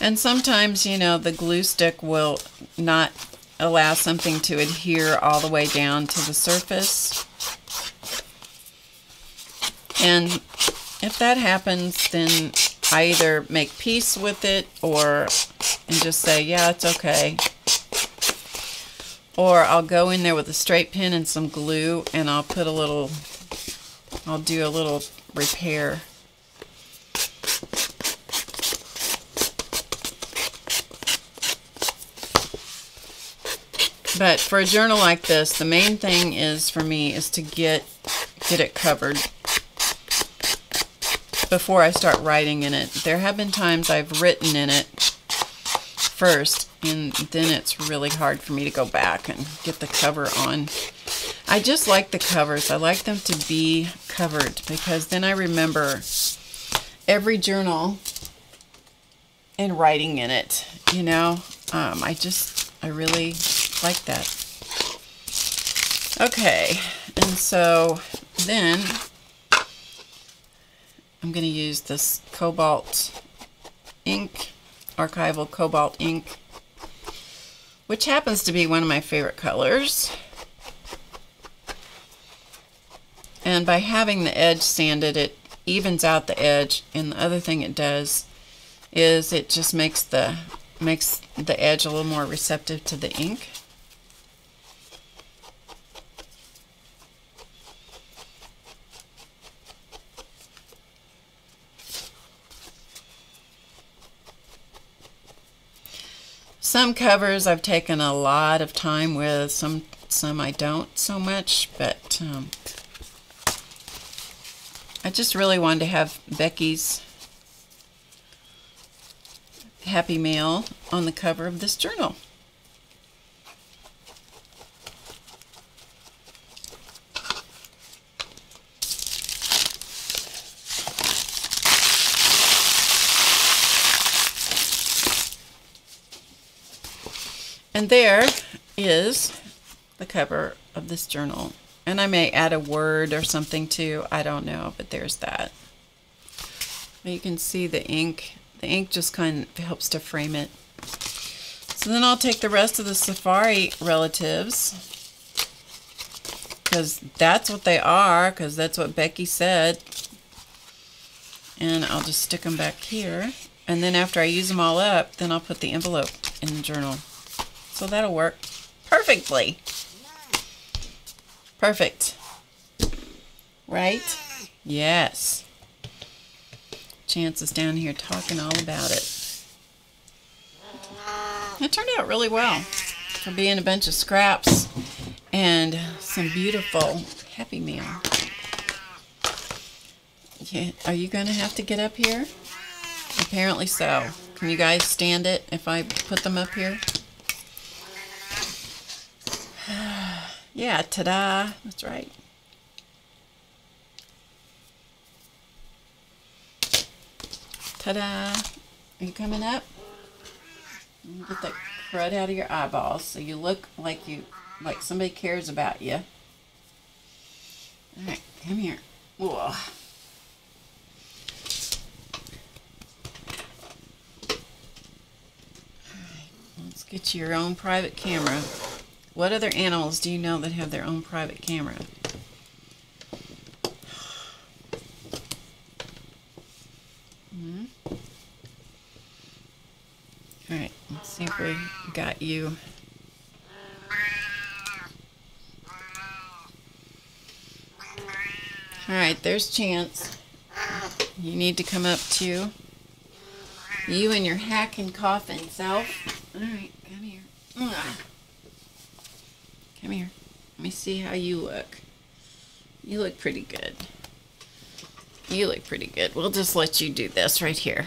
And sometimes, you know, the glue stick will not allow something to adhere all the way down to the surface. And if that happens, then I either make peace with it or and just say, yeah, it's okay. Or I'll go in there with a straight pin and some glue and I'll put a little, I'll do a little repair. But for a journal like this, the main thing is for me is to get get it covered before I start writing in it. There have been times I've written in it first, and then it's really hard for me to go back and get the cover on. I just like the covers. I like them to be covered because then I remember every journal and writing in it, you know. Um, I just, I really like that. Okay, and so then I'm going to use this Cobalt ink, archival Cobalt ink, which happens to be one of my favorite colors. And by having the edge sanded, it evens out the edge. And the other thing it does is it just makes the makes the edge a little more receptive to the ink. Some covers I've taken a lot of time with, some some I don't so much, but um, I just really wanted to have Becky's Happy Mail on the cover of this journal. And there is the cover of this journal. And I may add a word or something too. I don't know, but there's that. You can see the ink. The ink just kind of helps to frame it. So then I'll take the rest of the Safari relatives because that's what they are because that's what Becky said. And I'll just stick them back here. And then after I use them all up, then I'll put the envelope in the journal. So that'll work perfectly. Perfect. Right? Yes. Chance is down here talking all about it. It turned out really well for being a bunch of scraps and some beautiful Happy Mail. Yeah, are you going to have to get up here? Apparently so. Can you guys stand it if I put them up here? Yeah, ta-da. That's right. Ta-da. Are you coming up? Get that crud out of your eyeballs so you look like you like somebody cares about you. Alright, come here. Whoa. Let's get you your own private camera. What other animals do you know that have their own private camera? Hmm? Alright, let's see if we got you. Alright, there's Chance. You need to come up to You and your hack hacking coughing self. Alright, come here. Come here. Let me see how you look. You look pretty good. You look pretty good. We'll just let you do this right here.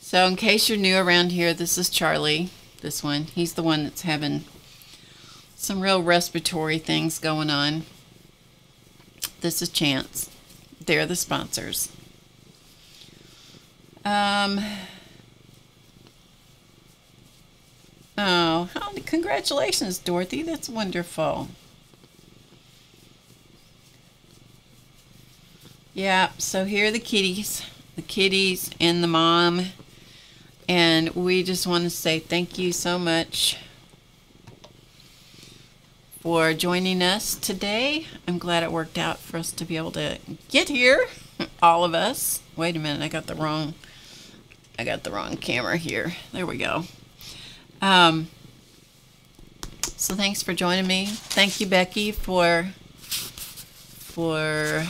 So in case you're new around here, this is Charlie. This one. He's the one that's having some real respiratory things going on. This is Chance. They're the sponsors. Um, oh, congratulations, Dorothy. That's wonderful. Yeah, so here are the kitties, the kitties and the mom. And we just want to say thank you so much for joining us today. I'm glad it worked out for us to be able to get here, all of us. Wait a minute, I got the wrong I got the wrong camera here. There we go. Um, so thanks for joining me. Thank you, Becky, for for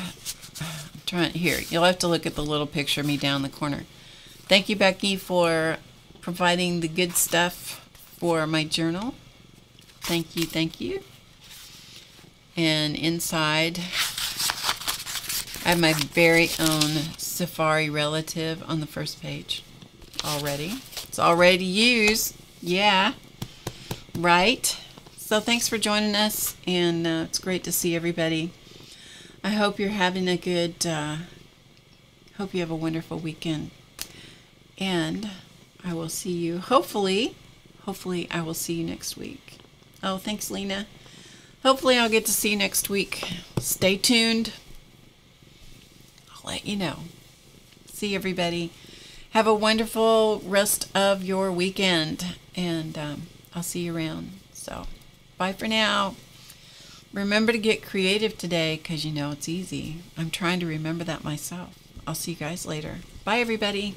I'm trying here. You'll have to look at the little picture of me down the corner. Thank you, Becky, for providing the good stuff for my journal. Thank you, thank you. And inside, I have my very own Safari relative on the first page already. It's already used. Yeah. Right. So thanks for joining us, and uh, it's great to see everybody. I hope you're having a good, uh, hope you have a wonderful weekend. And I will see you, hopefully, hopefully I will see you next week. Oh, thanks, Lena. Hopefully I'll get to see you next week. Stay tuned. I'll let you know. See everybody. Have a wonderful rest of your weekend, and um, I'll see you around. So, bye for now. Remember to get creative today because you know it's easy. I'm trying to remember that myself. I'll see you guys later. Bye, everybody.